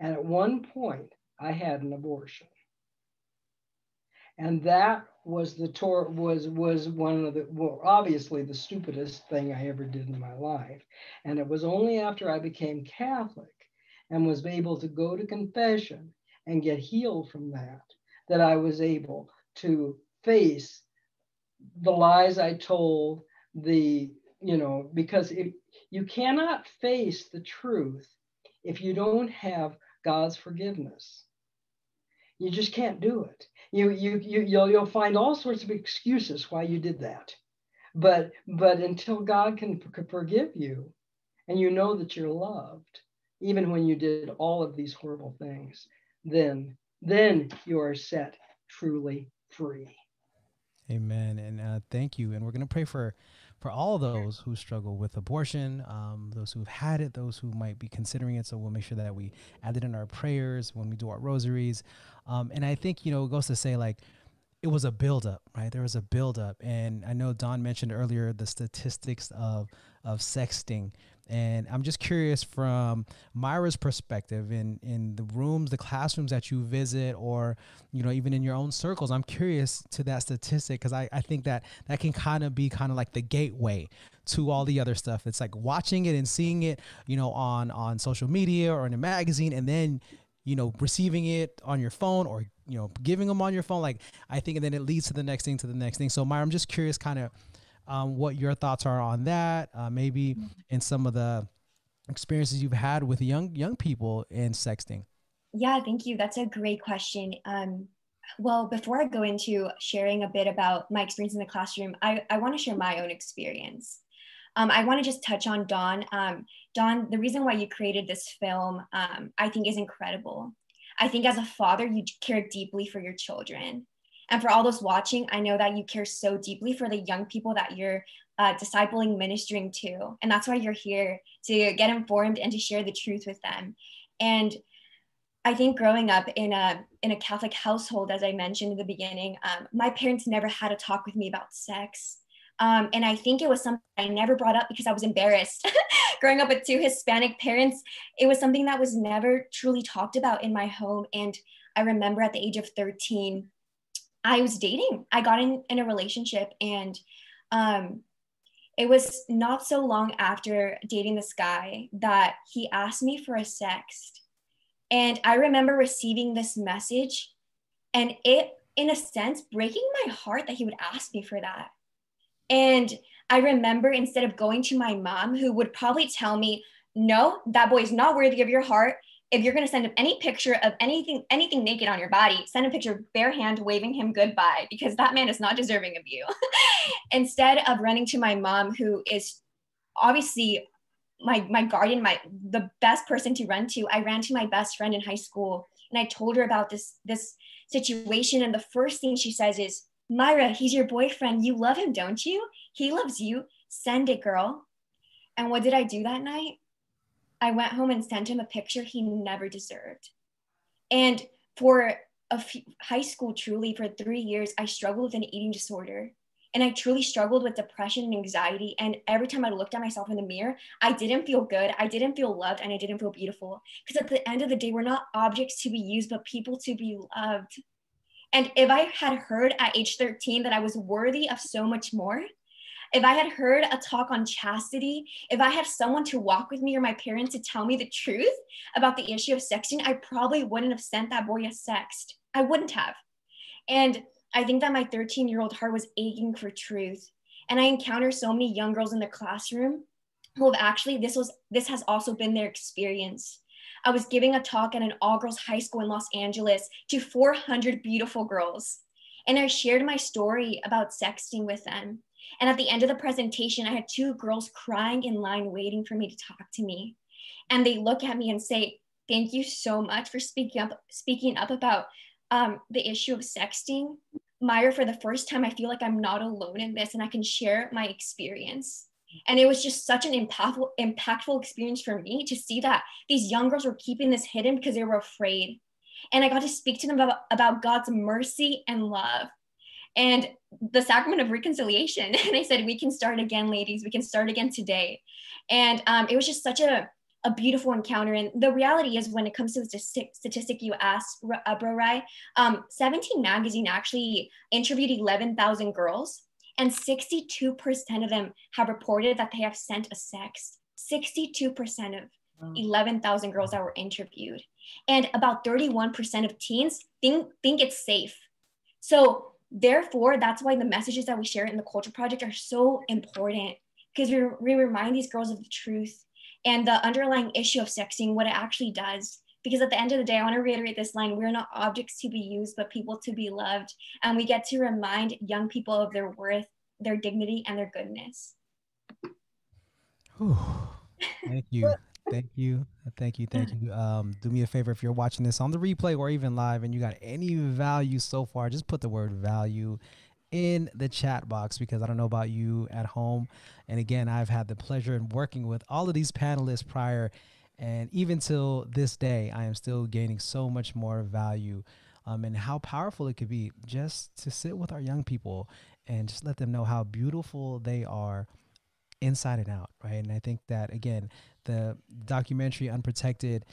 And at one point, I had an abortion and that was the tour was was one of the well obviously the stupidest thing i ever did in my life. And it was only after i became catholic and was able to go to confession and get healed from that that i was able to face the lies i told the you know because if you cannot face the truth if you don't have god's forgiveness you just can't do it. You you you you'll, you'll find all sorts of excuses why you did that. But but until god can forgive you and you know that you're loved even when you did all of these horrible things then then you are set truly free. Amen. And uh, thank you. And we're going to pray for for all those who struggle with abortion, um, those who've had it, those who might be considering it. So we'll make sure that we add it in our prayers when we do our rosaries. Um, and I think, you know, it goes to say like, it was a buildup, right? There was a buildup, and I know Don mentioned earlier the statistics of of sexting, and I'm just curious from Myra's perspective in in the rooms, the classrooms that you visit, or you know even in your own circles. I'm curious to that statistic because I I think that that can kind of be kind of like the gateway to all the other stuff. It's like watching it and seeing it, you know, on on social media or in a magazine, and then you know receiving it on your phone or you know giving them on your phone. Like I think, and then it leads to the next thing to the next thing. So Myra, I'm just curious, kind of um, what your thoughts are on that. Uh, maybe mm-hmm. in some of the experiences you've had with young young people in sexting. Yeah, thank you. That's a great question. Um, well, before I go into sharing a bit about my experience in the classroom, I, I want to share my own experience. Um, I want to just touch on Don. Um, Don, the reason why you created this film, um, I think, is incredible. I think as a father, you care deeply for your children. And for all those watching, I know that you care so deeply for the young people that you're uh, discipling, ministering to. And that's why you're here to get informed and to share the truth with them. And I think growing up in a in a Catholic household, as I mentioned in the beginning, um, my parents never had a talk with me about sex. Um, and I think it was something I never brought up because I was embarrassed. Growing up with two Hispanic parents, it was something that was never truly talked about in my home. And I remember at the age of 13, I was dating. I got in, in a relationship and um, it was not so long after dating this guy that he asked me for a sext. And I remember receiving this message and it, in a sense, breaking my heart that he would ask me for that. And I remember instead of going to my mom, who would probably tell me, no, that boy is not worthy of your heart if you're going to send him any picture of anything anything naked on your body send a picture bare hand waving him goodbye because that man is not deserving of you instead of running to my mom who is obviously my my guardian, my the best person to run to. I ran to my best friend in high school and I told her about this this situation. And the first thing she says is, Myra, he's your boyfriend. You love him, don't you? He loves you. Send it, girl. And what did I do that night? I went home and sent him a picture he never deserved. And for a few, high school, truly, for three years, I struggled with an eating disorder. And I truly struggled with depression and anxiety. And every time I looked at myself in the mirror, I didn't feel good. I didn't feel loved and I didn't feel beautiful. Because at the end of the day, we're not objects to be used, but people to be loved. And if I had heard at age 13 that I was worthy of so much more, if I had heard a talk on chastity, if I had someone to walk with me or my parents to tell me the truth about the issue of sexting, I probably wouldn't have sent that boy a sext. I wouldn't have. And I think that my 13 year old heart was aching for truth. And I encounter so many young girls in the classroom who have actually, this was, this has also been their experience. I was giving a talk at an all girls high school in Los Angeles to 400 beautiful girls. And I shared my story about sexting with them. And at the end of the presentation, I had two girls crying in line, waiting for me to talk to me. And they look at me and say, Thank you so much for speaking up, speaking up about um, the issue of sexting. Myra, for the first time, I feel like I'm not alone in this and I can share my experience. And it was just such an impactful, impactful experience for me to see that these young girls were keeping this hidden because they were afraid. And I got to speak to them about, about God's mercy and love and the sacrament of reconciliation. And I said, We can start again, ladies. We can start again today. And um, it was just such a a beautiful encounter. And the reality is, when it comes to the statistic you asked, uh, Bro Rhy, um, 17 Magazine actually interviewed 11,000 girls, and 62% of them have reported that they have sent a sext. 62% of 11,000 girls that were interviewed. And about 31% of teens think, think it's safe. So, therefore, that's why the messages that we share in the Culture Project are so important because we, we remind these girls of the truth and the underlying issue of sexting, what it actually does. Because at the end of the day, I want to reiterate this line we're not objects to be used, but people to be loved. And we get to remind young people of their worth, their dignity, and their goodness. Thank you. Thank you. Thank you. Thank you. Um, do me a favor if you're watching this on the replay or even live and you got any value so far, just put the word value in the chat box because I don't know about you at home. And again, I've had the pleasure in working with all of these panelists prior. And even till this day, I am still gaining so much more value um, and how powerful it could be just to sit with our young people and just let them know how beautiful they are inside and out, right? And I think that, again, the documentary Unprotected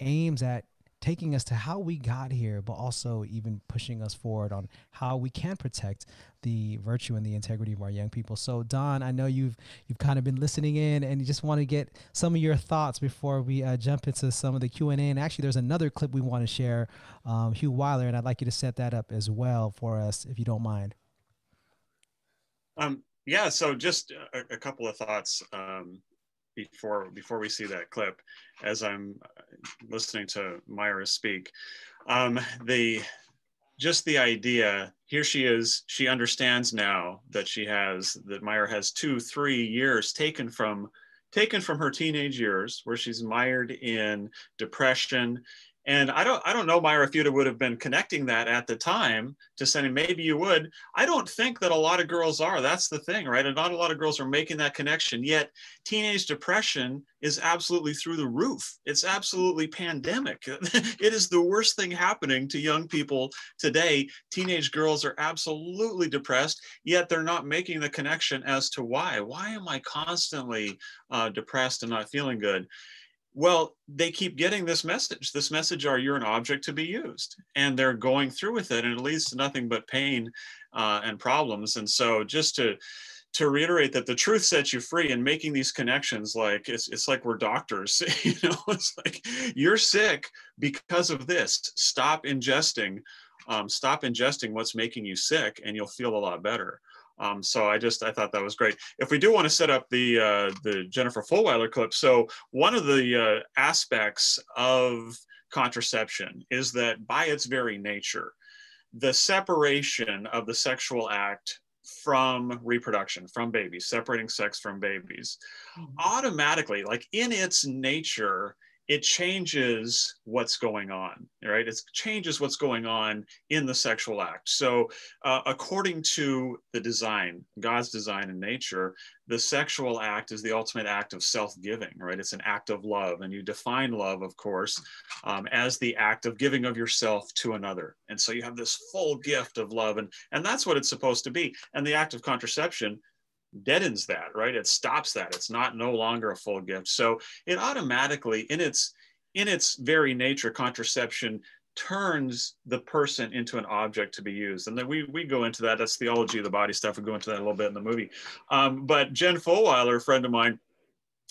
aims at taking us to how we got here, but also even pushing us forward on how we can protect the virtue and the integrity of our young people. So, Don, I know you've you've kind of been listening in, and you just want to get some of your thoughts before we uh, jump into some of the Q and A. And actually, there's another clip we want to share, um, Fulwiler, and I'd like you to set that up as well for us, if you don't mind. Um, yeah. So, just a, a couple of thoughts. Um, before before we see that clip as I'm listening to Myra speak. Um, the just the idea here she is she understands now that she has that Myra has two three years taken from taken from her teenage years where she's mired in depression and I don't, I don't know, Myra, you would have been connecting that at the time to sending, maybe you would. I don't think that a lot of girls are. That's the thing, right? And not a lot of girls are making that connection. Yet teenage depression is absolutely through the roof. It's absolutely pandemic. it is the worst thing happening to young people today. Teenage girls are absolutely depressed, yet they're not making the connection as to why. Why am I constantly uh, depressed and not feeling good? Well, they keep getting this message. This message are you're an object to be used, and they're going through with it, and it leads to nothing but pain uh, and problems. And so, just to to reiterate that the truth sets you free, and making these connections, like it's it's like we're doctors, you know, it's like you're sick because of this. Stop ingesting, um, stop ingesting what's making you sick, and you'll feel a lot better. Um, so I just I thought that was great. If we do want to set up the uh, the Jennifer Fulwiler clip, so one of the uh, aspects of contraception is that by its very nature, the separation of the sexual act from reproduction, from babies, separating sex from babies, mm-hmm. automatically, like in its nature, it changes what's going on, right? It changes what's going on in the sexual act. So, uh, according to the design, God's design in nature, the sexual act is the ultimate act of self giving, right? It's an act of love. And you define love, of course, um, as the act of giving of yourself to another. And so you have this full gift of love, and, and that's what it's supposed to be. And the act of contraception deadens that, right? It stops that. It's not no longer a full gift. So it automatically, in its in its very nature, contraception turns the person into an object to be used. And then we, we go into that. That's theology of the body stuff. We go into that a little bit in the movie. Um, but Jen Fulwiler, a friend of mine,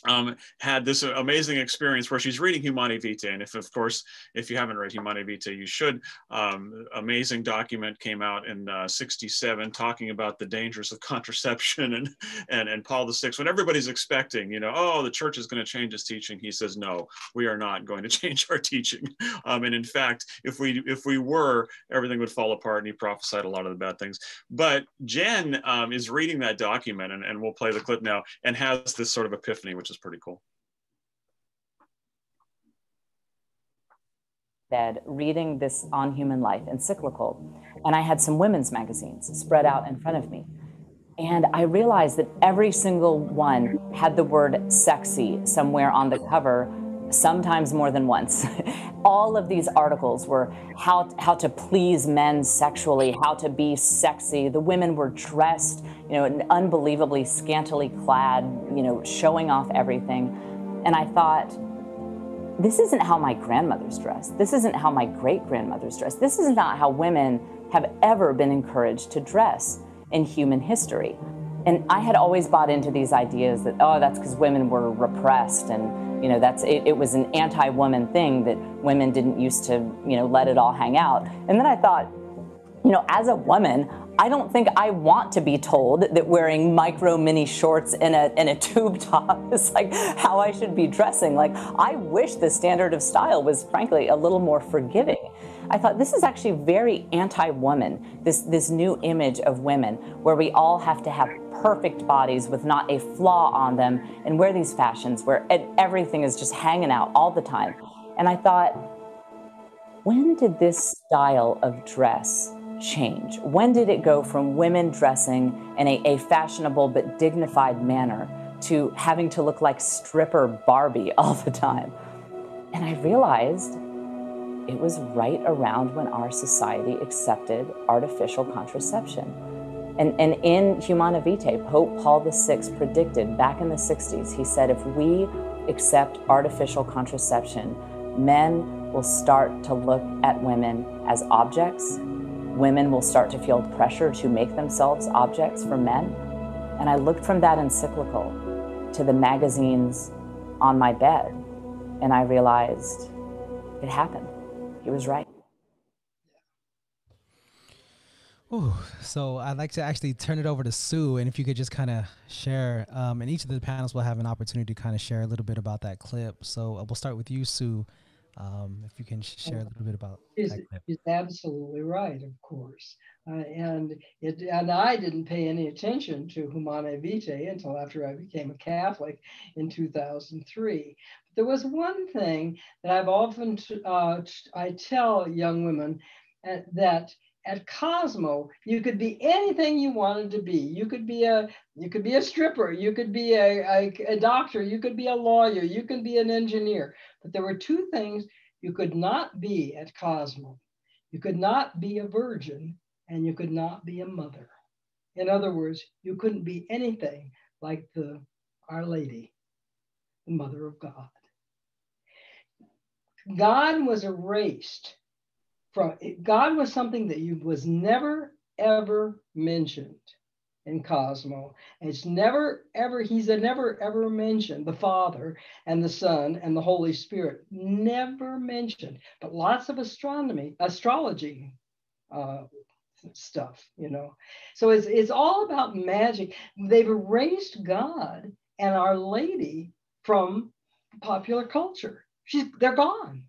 um, had this amazing experience where she's reading Humanae Vitae. And if, of course, if you haven't read Humanae Vitae, you should. Um, amazing document came out in uh, 67 talking about the dangers of contraception and, and, and Paul VI. When everybody's expecting, you know, oh, the church is going to change its teaching, he says, no, we are not going to change our teaching. Um, and in fact, if we, if we were, everything would fall apart and he prophesied a lot of the bad things. But Jen um, is reading that document and, and we'll play the clip now and has this sort of epiphany, which is pretty cool. reading this On Human Life encyclical, and I had some women's magazines spread out in front of me. And I realized that every single one had the word sexy somewhere on the cover, sometimes more than once. All of these articles were how, how to please men sexually, how to be sexy. The women were dressed, you know, unbelievably scantily clad, you know, showing off everything. And I thought, this isn't how my grandmother's dressed. This isn't how my great grandmother's dressed. This is not how women have ever been encouraged to dress in human history. And I had always bought into these ideas that, oh, that's because women were repressed and, you know, that's it, it was an anti woman thing that women didn't used to, you know, let it all hang out. And then I thought, you know, as a woman, I don't think I want to be told that wearing micro mini shorts and a, and a tube top is like how I should be dressing. Like, I wish the standard of style was, frankly, a little more forgiving. I thought this is actually very anti woman, this, this new image of women where we all have to have perfect bodies with not a flaw on them and wear these fashions where everything is just hanging out all the time. And I thought, when did this style of dress change? When did it go from women dressing in a, a fashionable but dignified manner to having to look like stripper Barbie all the time? And I realized it was right around when our society accepted artificial contraception. And, and in Humanae Vitae, Pope Paul VI predicted back in the 60s, he said, if we accept artificial contraception, men will start to look at women as objects women will start to feel pressure to make themselves objects for men. And I looked from that encyclical to the magazines on my bed, and I realized it happened. He was right. Ooh, so I'd like to actually turn it over to Sue, and if you could just kind of share, um, and each of the panels will have an opportunity to kind of share a little bit about that clip. So uh, we'll start with you, Sue. Um, if you can share a little bit about is, is absolutely right, of course. Uh, and it and I didn't pay any attention to Humanae Vitae until after I became a Catholic in 2003. There was one thing that I've often uh, I tell young women uh, that at Cosmo, you could be anything you wanted to be. You could be a you could be a stripper, you could be a, a, a, doctor, you could be a lawyer, you could be an engineer. But there were two things you could not be at Cosmo. You could not be a virgin and you could not be a mother. In other words, you couldn't be anything like the Our Lady, the Mother of God. God was erased from God was something that you was never ever mentioned in Cosmo. It's never ever he's never ever mentioned the Father and the Son and the Holy Spirit never mentioned, but lots of astronomy, astrology uh, stuff, you know. So it's it's all about magic. They've erased God and Our Lady from popular culture. She's they're gone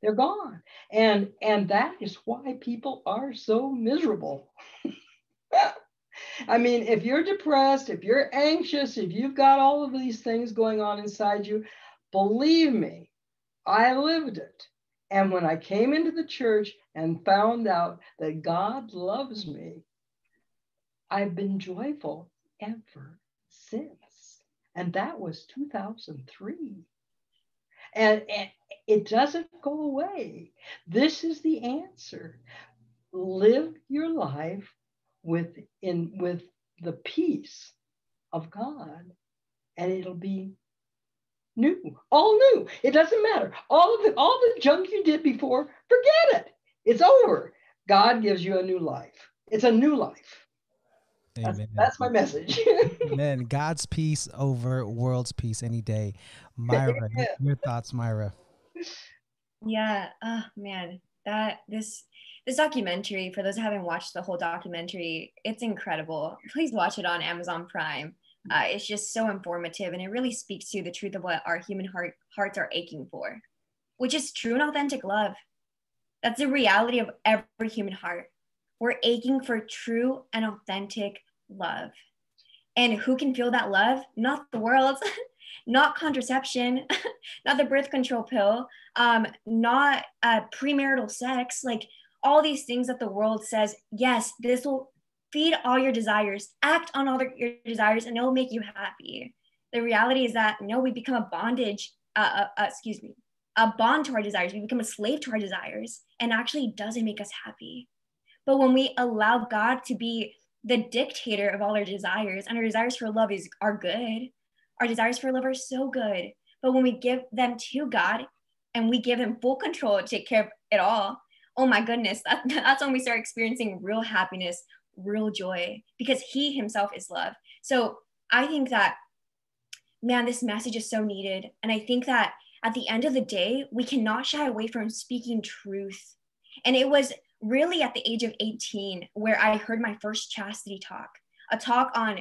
they're gone and and that is why people are so miserable I mean, if you're depressed, if you're anxious, if you've got all of these things going on inside you, believe me, I lived it. And when I came into the church and found out that God loves me, I've been joyful ever since. And that was 2003. And, and it doesn't go away. This is the answer. Live your life with in with the peace of God, and it'll be new, all new. It doesn't matter. All of the all the junk you did before, forget it. It's over. God gives you a new life. It's a new life. That's, that's, my message. Amen. God's peace over world's peace any day. Myra, your thoughts, Myra? Yeah. Oh man, that this this documentary. For those who haven't watched the whole documentary, it's incredible. Please watch it on Amazon Prime. Uh, it's just so informative, and it really speaks to the truth of what our human heart hearts are aching for, which is true and authentic love. That's the reality of every human heart. We're aching for true and authentic love. And who can feel that love? Not the world, not contraception, not the birth control pill, um, not uh, premarital sex, like all these things that the world says, yes, this will feed all your desires, act on all the, your desires, and it will make you happy. The reality is that no, we become a bondage, uh, uh, uh, excuse me, a bond to our desires. We become a slave to our desires, and actually doesn't make us happy. But when we allow God to be the dictator of all our desires, and our desires for love is are good, our desires for love are so good. But when we give them to God and we give Him full control to take care of it all, oh my goodness, that, that's when we start experiencing real happiness, real joy, because He Himself is love. So I think that, man, this message is so needed. And I think that at the end of the day, we cannot shy away from speaking truth. And it was really at the age of 18 where I heard my first chastity talk, a talk on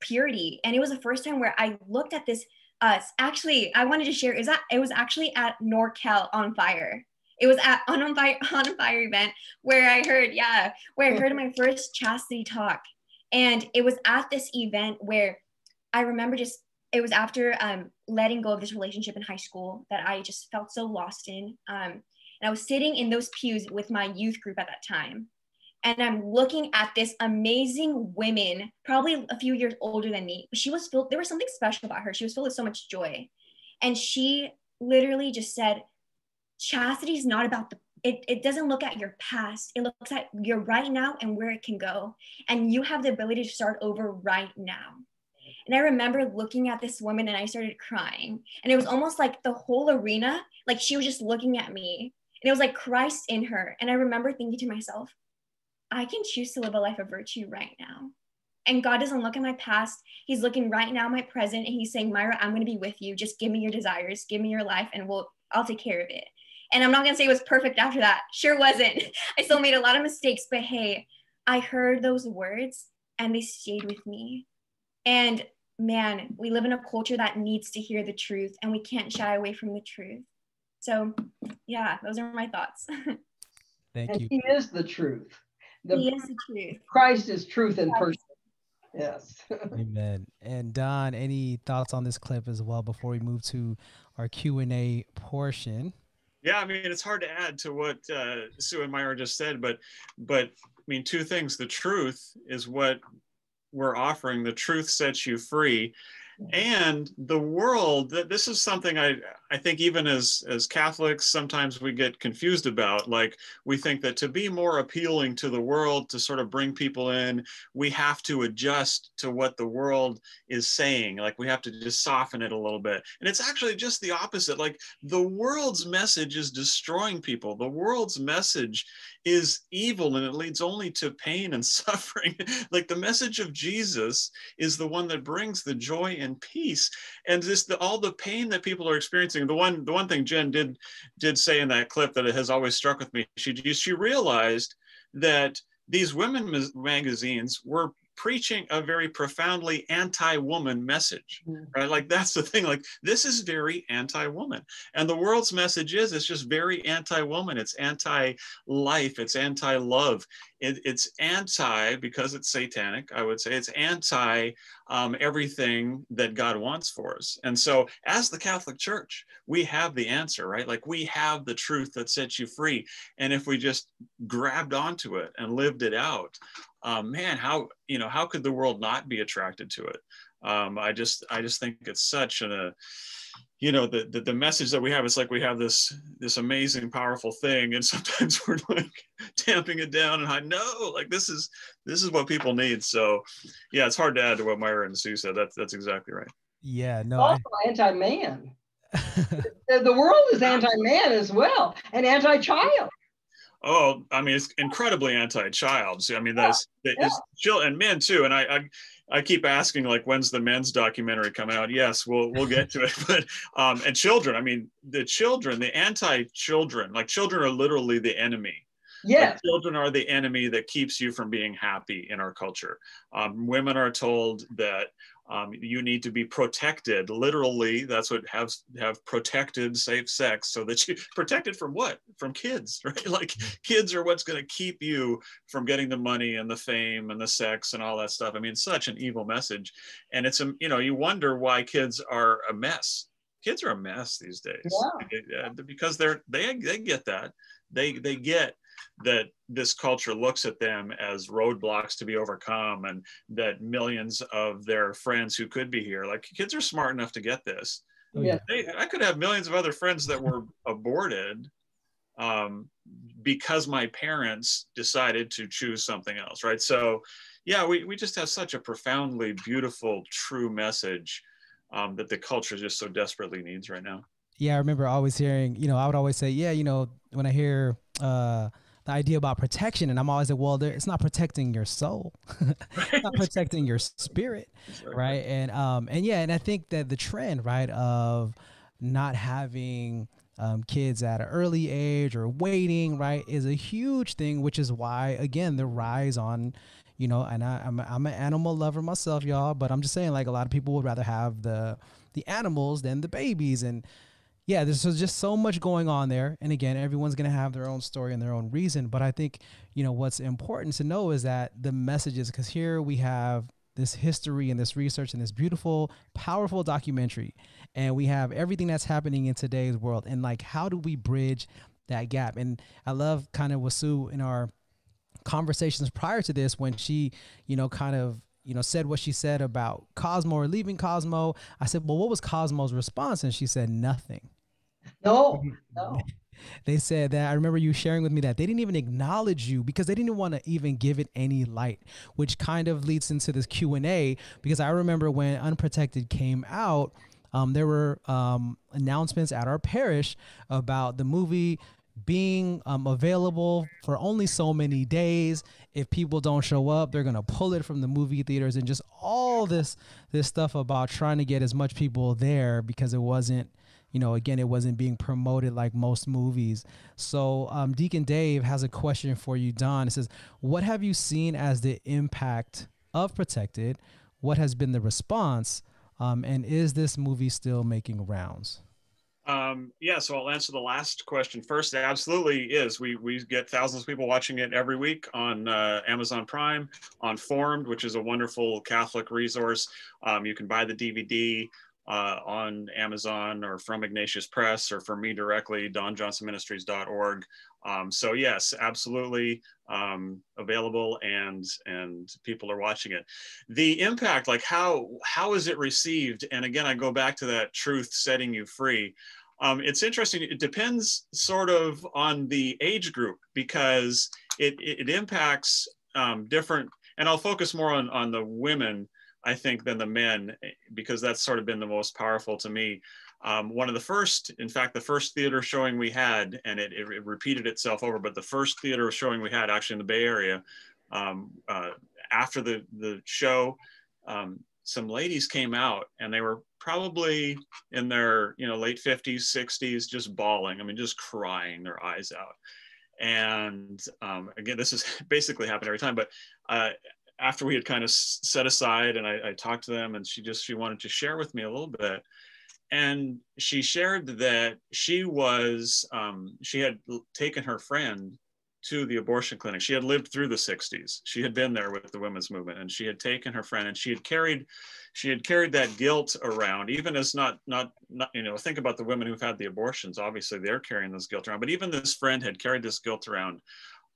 purity. And it was the first time where I looked at this. Uh, actually, I wanted to share is that it was actually at NorCal on fire. It was at on on fire on fire event where I heard, yeah, where I heard my first chastity talk. And it was at this event where I remember just it was after um, letting go of this relationship in high school that I just felt so lost in. Um, and I was sitting in those pews with my youth group at that time and I'm looking at this amazing woman, probably a few years older than me. She was filled, there was something special about her. She was filled with so much joy. And she literally just said, chastity is not about the it, it doesn't look at your past it looks at your right now and where it can go and you have the ability to start over right now and i remember looking at this woman and i started crying and it was almost like the whole arena like she was just looking at me and it was like christ in her and i remember thinking to myself I can choose to live a life of virtue right now. And God doesn't look at my past. He's looking right now, my present, and He's saying, Myra, I'm going to be with you. Just give me your desires, give me your life, and we'll I'll take care of it. And I'm not going to say it was perfect after that. Sure wasn't. I still made a lot of mistakes, but hey, I heard those words and they stayed with me. And man, we live in a culture that needs to hear the truth and we can't shy away from the truth. So, yeah, those are my thoughts. Thank and you. He is the truth. The, he is the truth. Christ is truth in person. Yes. Amen. And Don, any thoughts on this clip as well before we move to our Q and A portion? Yeah, I mean it's hard to add to what uh, Sue and Myra just said, but but I mean two things. The truth is what we're offering. The truth sets you free, and the world that this is something i i think even as as catholics sometimes we get confused about like we think that to be more appealing to the world to sort of bring people in we have to adjust to what the world is saying like we have to just soften it a little bit and it's actually just the opposite like the world's message is destroying people the world's message is evil and it leads only to pain and suffering. like the message of Jesus is the one that brings the joy and peace. And this the, all the pain that people are experiencing. The one the one thing Jen did did say in that clip that it has always struck with me. She she realized that these women magazines were preaching a very profoundly anti-woman message Mm. right like that's the thing like this is very anti-woman and the world's message is it's just very anti-woman it's anti-life it's anti-love it, it's anti because it's satanic i would say it's anti um, everything that god wants for us. And so as the catholic church we have the answer right? Like we have the truth that sets you free. And if we just grabbed onto it and lived it out um, man how you know how could the world not be attracted to it? Um, i just i just think it's such an, a you know the, the the message that we have is like we have this this amazing powerful thing and sometimes we're like tamping it down and i know like this is this is what people need so yeah it's hard to add to what myra and sue said that's that's exactly right Yeah, no. I- Also anti-man. The, the world is anti-man as well, and anti-child. Oh, I mean, it's incredibly anti-child. So, I mean, that's yeah. it's chill and men too. And I, I, I keep asking like, when's the men's documentary coming out? Yes, we'll we'll get to it. But um, and children. I mean, the children, the anti-children, like children are literally the enemy. Like, children are the enemy that keeps you from being happy in our culture. Um, women are told that um, you need to be protected. Literally, that's what have have protected safe sex, so that you protected from what? From kids, right? Like kids are what's going to keep you from getting the money and the fame and the sex and all that stuff. I mean, such an evil message, and it's a you know you wonder why kids are a mess. Kids are a mess these days Uh, because they're they they get that they they get that this culture looks at them as roadblocks to be overcome and that millions of their friends who could be here like kids are smart enough to get this. Oh, yeah. they, i could have millions of other friends that were aborted um, because my parents decided to choose something else right? So yeah we, we just have such a profoundly beautiful true message um, that the culture just so desperately needs right now. Yeah, I remember always hearing, you know, I would always say, yeah, you know, when I hear uh, the idea about protection, and I'm always like, well, there, it's not protecting your soul, it's not protecting your spirit, right? And um, and yeah, and I think that the trend, right, of not having um, kids at an early age or waiting, right, is a huge thing, which is why, again, the rise on, you know, and I, I'm, a, I'm an animal lover myself, y'all, but I'm just saying, like, a lot of people would rather have the the animals than the babies, and yeah, there's just so much going on there. And again, everyone's going to have their own story and their own reason. But I think, you know, what's important to know is that the messages, because here we have this history and this research and this beautiful, powerful documentary, and we have everything that's happening in today's world. And like, how do we bridge that gap? And I love kind of Wasu in our conversations prior to this when she, you know, kind of you know, said what she said about Cosmo or leaving Cosmo. I said, well, what was Cosmo's response? And she said, nothing. No, no. They said that I remember you sharing with me that they didn't even acknowledge you because they didn't want to even give it any light, which kind of leads into this Q and A. Because I remember when Unprotected came out, um, there were um, announcements at our parish about the movie being um, available for only so many days. If people don't show up, they're gonna pull it from the movie theaters and just all this this stuff about trying to get as much people there because it wasn't you know, again, it wasn't being promoted like most movies. So, um, Deacon Dave has a question for you, Don. It says, What have you seen as the impact of Protected? What has been the response? Um, and is this movie still making rounds? Um, yeah, so I'll answer the last question first. It absolutely is. We we get thousands of people watching it every week on uh, Amazon Prime, on Formed, which is a wonderful Catholic resource. Um, you can buy the DVD uh, on Amazon or from Ignatius Press or from me directly, donjohnsonministries.org. Um, so yes, absolutely um, available and and people are watching it. The impact, like how how is it received? And again, I go back to that truth setting you free. Um, it's interesting. It depends sort of on the age group because it, it, it impacts um, different, and I'll focus more on, on the women, I think, than the men, because that's sort of been the most powerful to me. Um, one of the first, in fact, the first theater showing we had, and it, it, it repeated itself over, but the first theater showing we had actually in the Bay Area, um, uh, after the, the show, um, some ladies came out and they were probably in their you know late 50s 60s just bawling i mean just crying their eyes out and um, again this is basically happened every time but uh, after we had kind of set aside and I, I talked to them and she just she wanted to share with me a little bit. And she shared that she was um, she had taken her friend to the abortion clinic. She had lived through the 60s she had been there with the women's movement and she had taken her friend and she had carried she had carried that guilt around even as not not not you know think about the women who've had the abortions. Obviously they're carrying this guilt around but even this friend had carried this guilt around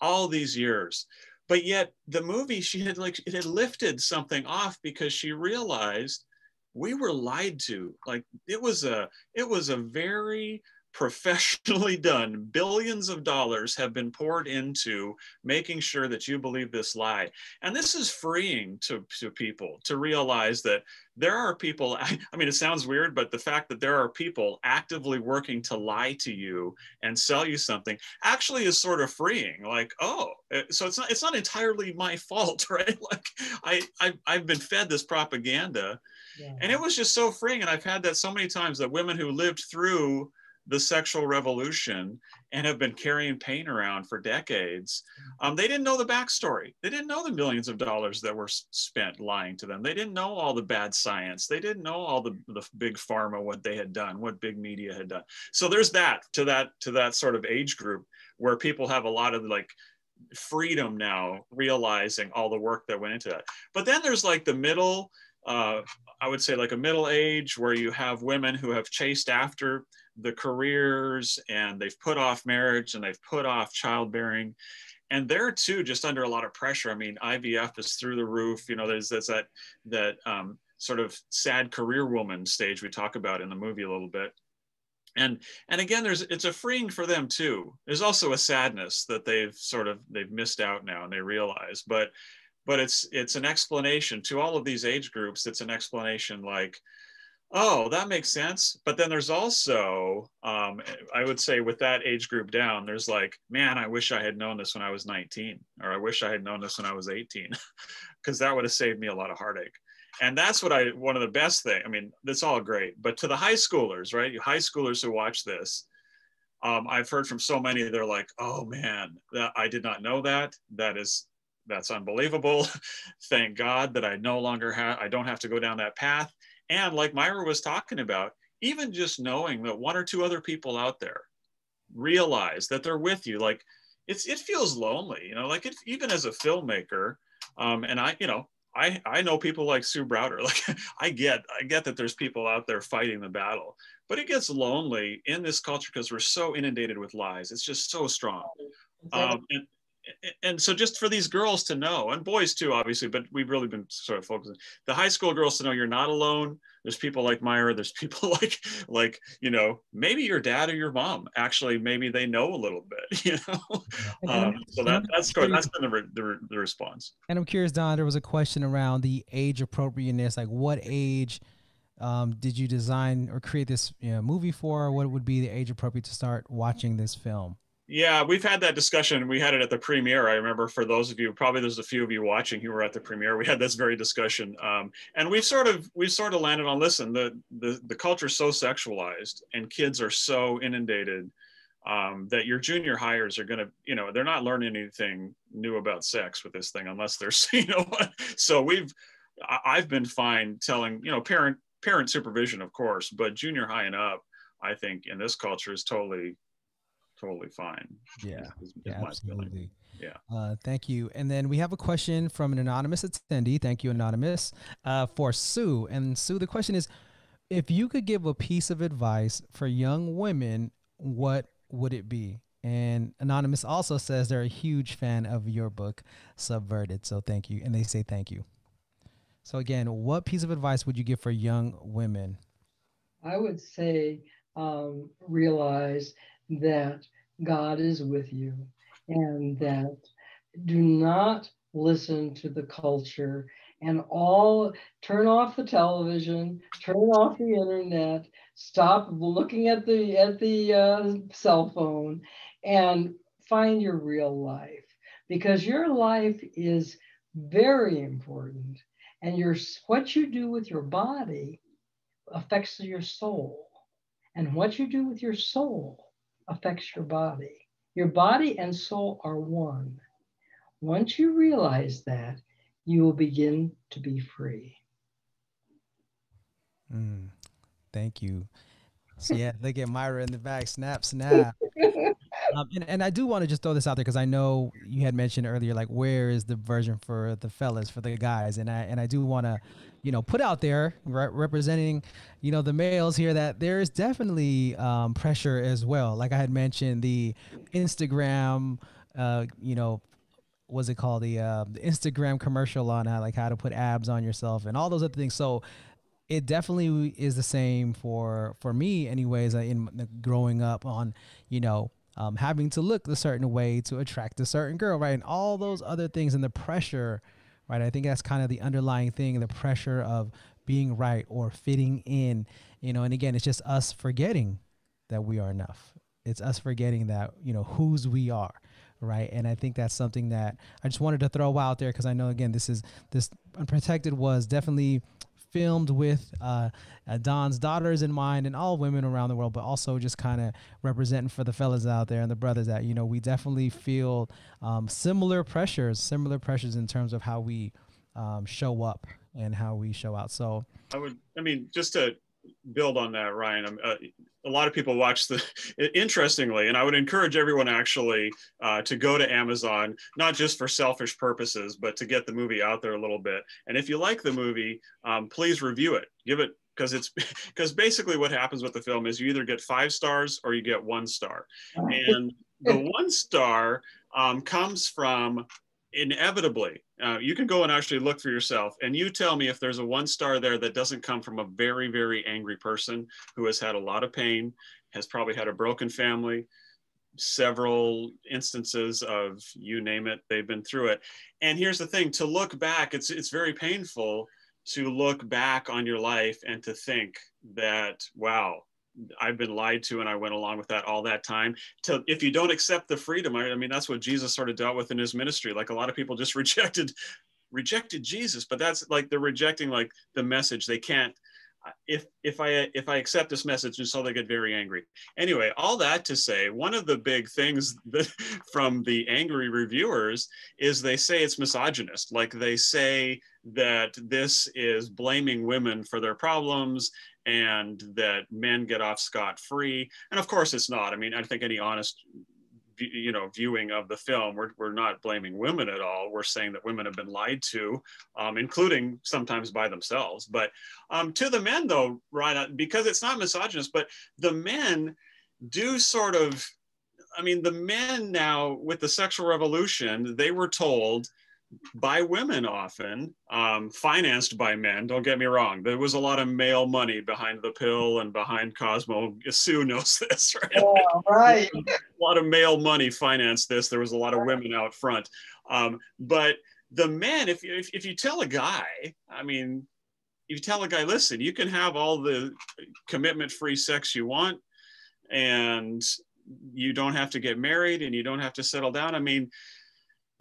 all these years but yet the movie she had like it had lifted something off because she realized we were lied to. Like it was a it was a very professionally done billions of dollars have been poured into making sure that you believe this lie. And this is freeing to, to people to realize that there are people I, I mean it sounds weird but the fact that there are people actively working to lie to you and sell you something actually is sort of freeing. Like oh eh, so it's not it's not entirely my fault right? Like i, I i've been fed this propaganda. Yeah. and it was just so freeing. And i've had that so many times that women who lived through the sexual revolution and have been carrying pain around for decades. Um, they didn't know the backstory. They didn't know the millions of dollars that were spent lying to them. They didn't know all the bad science. They didn't know all the, the big pharma, what they had done, what big media had done. So there's that to that to that sort of age group where people have a lot of like freedom now, realizing all the work that went into that. But then there's like the middle, uh, I would say like a middle age where you have women who have chased after the careers and they've put off marriage and they've put off childbearing. And they're too just under a lot of pressure. I mean ivf is through the roof. You know there's, there's that that um, sort of sad career woman stage we talk about in the movie a little bit. And and again there's it's a freeing for them too. There's also a sadness that they've sort of they've missed out now and they realize. But but it's it's an explanation to all of these age groups. It's an explanation like oh, that makes sense. But then there's also, um, I would say, with that age group down, there's like, man, I wish I had known this when I was 19, or I wish I had known this when I was 18, because that would have saved me a lot of heartache. And that's what I, one of the best thing. I mean, that's all great. But to the high schoolers, right? You high schoolers who watch this, um, I've heard from so many, they're like, oh man, that, I did not know that. That is, that's unbelievable. Thank God that I no longer have, I don't have to go down that path and like Myra was talking about, even just knowing that one or two other people out there realize that they're with you, like it's it feels lonely, you know, like it, even as a filmmaker, um, and I, you know, I, I know people like Sue Browder. Like I get I get that there's people out there fighting the battle, but it gets lonely in this culture because we're so inundated with lies. It's just so strong. Um, and, and so just for these girls to know and boys too obviously but we've really been sort of focusing the high school girls to know you're not alone. There's people like myra there's people like like you know maybe your dad or your mom actually maybe they know a little bit you know? Um, so that that's that's been the, the, the response. And i'm curious don there was a question around the age appropriateness like what age um, did you design or create this you know, movie for? What would be the age appropriate to start watching this film yeah, we've had that discussion. We had it at the premiere. I remember for those of you, probably there's a few of you watching who were at the premiere. We had this very discussion, um, and we've sort of we've sort of landed on listen. The the the culture is so sexualized, and kids are so inundated um, that your junior hires are going to, you know, they're not learning anything new about sex with this thing unless they're, you know, so we've I've been fine telling, you know, parent parent supervision, of course, but junior high and up, I think in this culture is totally totally fine. Yeah, is, is yeah absolutely. Yeah. Uh, thank you. And then we have a question from an anonymous attendee. Thank you, anonymous, uh, for Sue. And Sue, the question is, if you could give a piece of advice for young women, what would it be? And anonymous also says they're a huge fan of your book, Subverted. So thank you, and they say thank you. So again, what piece of advice would you give for young women? I would say um, realize that God is with you and that do not listen to the culture and all turn off the television turn off the internet stop looking at the at the uh, cell phone and find your real life because your life is very important and your what you do with your body affects your soul and what you do with your soul affects your body. Your body and soul are one. Once you realize that, you will begin to be free. Mm, thank you. So yeah, look at Myra in the back. Snap, snap. um, and, and I do want to just throw this out there because I know you had mentioned earlier, like where is the version for the fellas, for the guys, and I and I do want to, you know, put out there re- representing, you know, the males here that there is definitely um, pressure as well. Like I had mentioned, the Instagram, uh, you know, what's it called the, uh, the Instagram commercial on how like how to put abs on yourself and all those other things. So it definitely is the same for for me anyways uh, in growing up on you know um, having to look a certain way to attract a certain girl right? And all those other things and the pressure right? I think that's kind of the underlying thing the pressure of being right or fitting in you know? And again it's just us forgetting that we are enough. It's us forgetting that you know whose we are right? And i think that's something that i just wanted to throw out there because i know again this is this unprotected was definitely filmed with uh, uh, Don's daughters in mind and all women around the world, but also just kind of representing for the fellas out there and the brothers that, you know, we definitely feel um, similar pressures, similar pressures in terms of how we um, show up and how we show out. So I would, I mean, just to build on that, Ryan. Uh, a lot of people watch the. Interestingly, and I would encourage everyone actually uh, to go to Amazon, not just for selfish purposes, but to get the movie out there a little bit. And if you like the movie, um, please review it. Give it because it's because basically what happens with the film is you either get five stars or you get one star, and the one star um, comes from inevitably uh, you can go and actually look for yourself and you tell me if there's a one star there that doesn't come from a very very angry person who has had a lot of pain has probably had a broken family several instances of you name it they've been through it. And here's the thing to look back it's it's very painful to look back on your life and to think that wow I've been lied to and I went along with that all that time. To if you don't accept the freedom, I, I mean that's what Jesus sort of dealt with in his ministry. Like a lot of people just rejected rejected Jesus, but that's like they're rejecting like the message. They can't if if I if I accept this message, and so they get very angry. Anyway, all that to say, one of the big things that, from the angry reviewers is they say it's misogynist. Like they say that this is blaming women for their problems and that men get off scot free. And of course, it's not. I mean, I think any honest you know viewing of the film we're, we're not blaming women at all. We're saying that women have been lied to um, including sometimes by themselves. But um, to the men though right because it's not misogynist but the men do sort of i mean the men now with the sexual revolution they were told by women often, um, financed by men. Don't get me wrong. There was a lot of male money behind the pill and behind Cosmo. Sue knows this, right? Yeah, right. a lot of male money financed this. There was a lot of women out front. Um, but the men, if you, if, if you tell a guy, I mean, you tell a guy, listen, you can have all the commitment free sex you want and you don't have to get married and you don't have to settle down. I mean,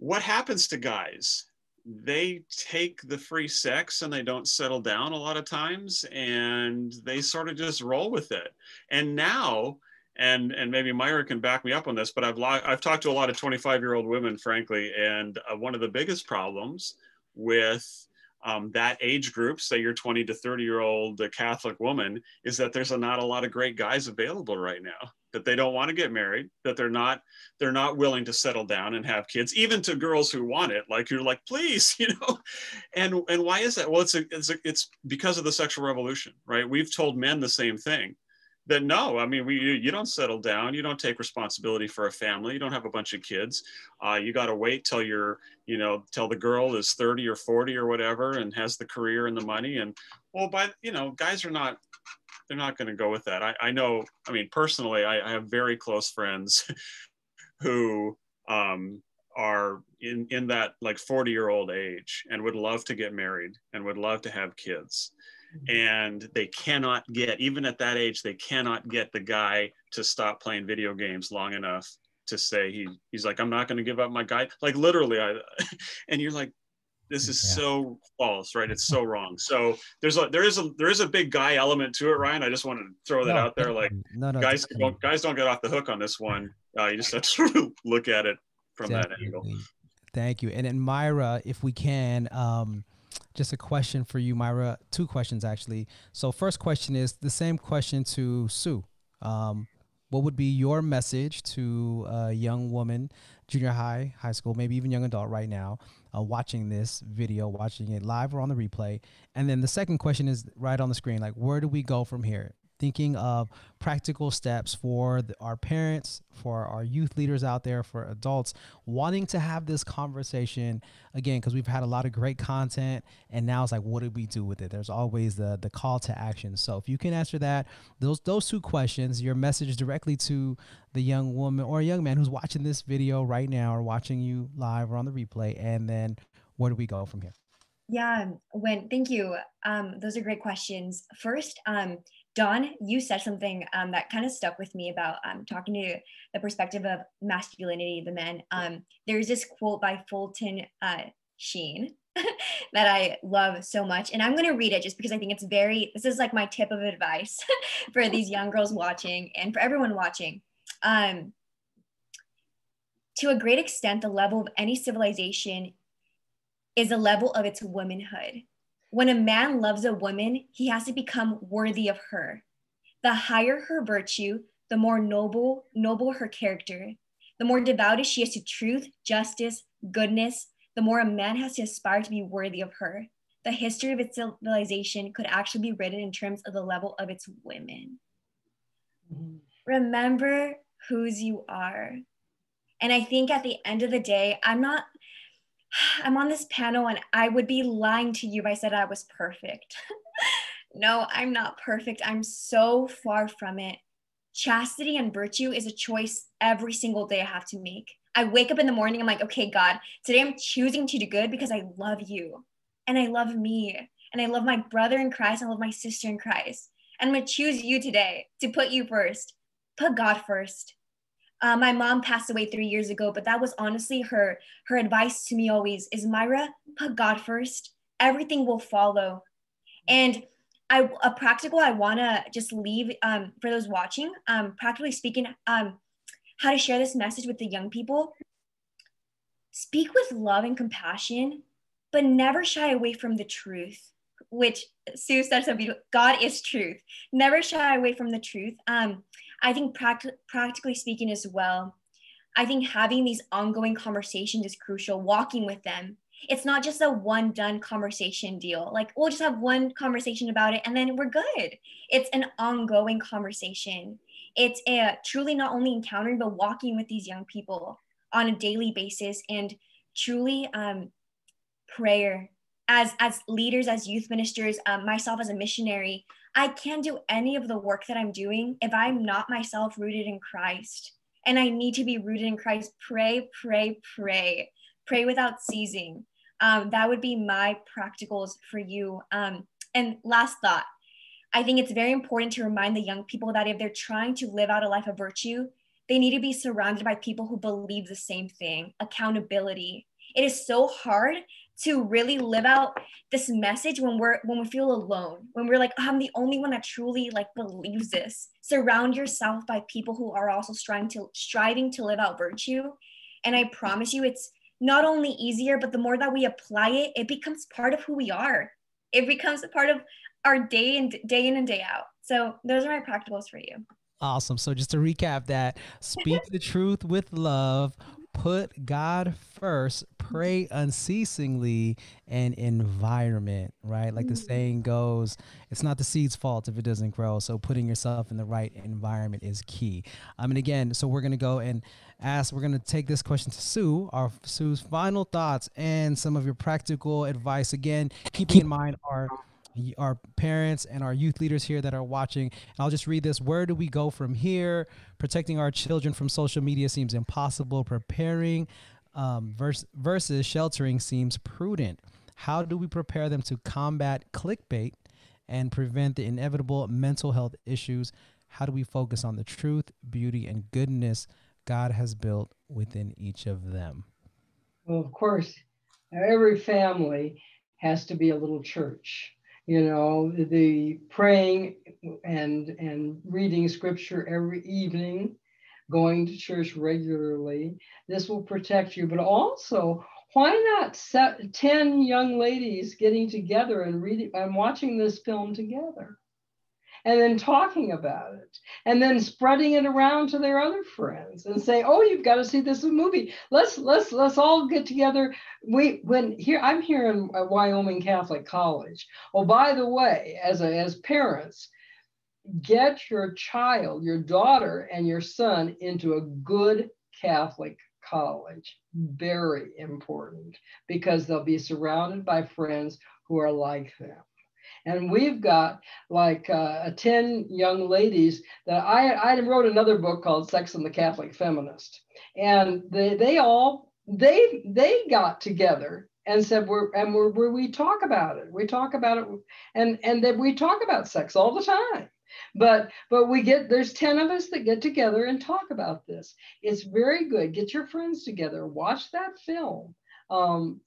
what happens to guys? They take the free sex and they don't settle down a lot of times and they sort of just roll with it. And now, and and maybe Myra can back me up on this, but I've I've talked to a lot of 25 year old women, frankly, and uh, one of the biggest problems with um, that age group, say you're 20 to 30 year old Catholic woman, is that there's a, not a lot of great guys available right now. That they don't want to get married, that they're not they're not willing to settle down and have kids, even to girls who want it. Like you're like, please, you know. And and why is that? Well, it's a, it's a, it's because of the sexual revolution, right? We've told men the same thing that no, I mean, we, you don't settle down, you don't take responsibility for a family, you don't have a bunch of kids. Uh, you got to wait till you're, you know, till the girl is 30 or 40 or whatever and has the career and the money. And well, by, you know, guys are not, they're not going to go with that. I, I know, I mean, personally, I, I have very close friends who um, are in, in that like 40 year old age and would love to get married and would love to have kids and they cannot get even at that age they cannot get the guy to stop playing video games long enough to say he he's like i'm not going to give up my guy. Like literally i and you're like this is yeah. so false right? It's so wrong. So there's a there is a there is a big guy element to it ryan. I just wanted to throw that no, out there like no, no, guys don't guys don't get off the hook on this one. Uh, you just have to look at it from definitely. that angle. Thank you. And then Myra, if we can, um, just a question for you, Myra. Two questions actually. So first question is the same question to Sue. Um, what would be your message to a young woman, junior high, high school, maybe even young adult right now, uh, watching this video, watching it live or on the replay? And then the second question is right on the screen, like where do we go from here? Thinking of practical steps for the, our parents, for our youth leaders out there, for adults wanting to have this conversation again, because we've had a lot of great content and now it's like, what do we do with it? There's always the, the call to action. So if you can answer that, those, those two questions, your message directly to the young woman or young man who's watching this video right now or watching you live or on the replay, and then where do we go from here? Yeah, when thank you. Um, those are great questions. First, um, Don, you said something um, that kind of stuck with me about um, talking to the perspective of masculinity, the men. Um, there's this quote by Fulton uh, Sheen that I love so much. And I'm going to read it just because I think it's very, this is like my tip of advice for these young girls watching and for everyone watching. Um, to a great extent, the level of any civilization is the level of its womanhood. When a man loves a woman, he has to become worthy of her. The higher her virtue, the more noble, noble her character. The more devoted she is to truth, justice, goodness, the more a man has to aspire to be worthy of her. The history of its civilization could actually be written in terms of the level of its women. Mm-hmm. Remember whose you are. And I think at the end of the day, I'm not I'm on this panel and I would be lying to you if I said I was perfect. no, I'm not perfect. I'm so far from it. Chastity and virtue is a choice every single day I have to make. I wake up in the morning, I'm like, okay, God, today I'm choosing to do good because I love you and I love me and I love my brother in Christ and I love my sister in Christ. And I'm gonna choose you today to put you first, put God first. Uh, my mom passed away three years ago, but that was honestly her her advice to me always is Myra, put God first. Everything will follow. And I a practical I want to just leave um, for those watching. Um, practically speaking, um, how to share this message with the young people. Speak with love and compassion, but never shy away from the truth. Which Sue said so beautiful. God is truth. Never shy away from the truth. Um, I think practi- practically speaking as well, I think having these ongoing conversations is crucial, walking with them. It's not just a one done conversation deal. Like we'll just have one conversation about it and then we're good. It's an ongoing conversation. It's a truly not only encountering, but walking with these young people on a daily basis and truly um, prayer as as leaders as youth ministers um, myself as a missionary I can't do any of the work that I'm doing if I'm not myself rooted in Christ. And I need to be rooted in Christ. Pray, pray, pray. Pray without ceasing. Um, that would be my practicals for you. Um, and last thought I think it's very important to remind the young people that if they're trying to live out a life of virtue, they need to be surrounded by people who believe the same thing accountability. It is so hard to really live out this message when we're when we feel alone when we're like oh, i'm the only one that truly like believes this. Surround yourself by people who are also striving to striving to live out virtue. And i promise you it's not only easier but the more that we apply it it becomes part of who we are. It becomes a part of our day and day in and day out. So those are my practicals for you. Awesome. So just to recap that speak the truth with love put God first, pray unceasingly, and environment, right? Like the mm. saying goes, it's not the seed's fault if it doesn't grow. So putting yourself in the right environment is key. I mean, again, so we're going to go and ask, we're going to take this question to Sue, our Sue's final thoughts and some of your practical advice. Again, keeping in mind our our parents and our youth leaders here that are watching. And I'll just read this. Where do we go from here? Protecting our children from social media seems impossible. Preparing um, versus, versus sheltering seems prudent. How do we prepare them to combat clickbait and prevent the inevitable mental health issues? How do we focus on the truth, beauty, and goodness God has built within each of them? Well, of course, every family has to be a little church you know the praying and and reading scripture every evening going to church regularly this will protect you but also why not set 10 young ladies getting together and reading and watching this film together? And then talking about it and then spreading it around to their other friends and say oh you've got to see this movie. Let's let's let's all get together. We when here i'm here in uh, wyoming catholic college. Oh by the way as a, as parents get your child your daughter and your son into a good catholic college. Very important because they'll be surrounded by friends who are like them and we've got like uh, 10 young ladies that I, I wrote another book called Sex and the Catholic Feminist. And they, they all, they, they got together and said we're and we're, we're, we talk about it. We talk about it. And and that we talk about sex all the time. But but we get there's 10 of us that get together and talk about this. It's very good. Get your friends together. Watch that film. Um,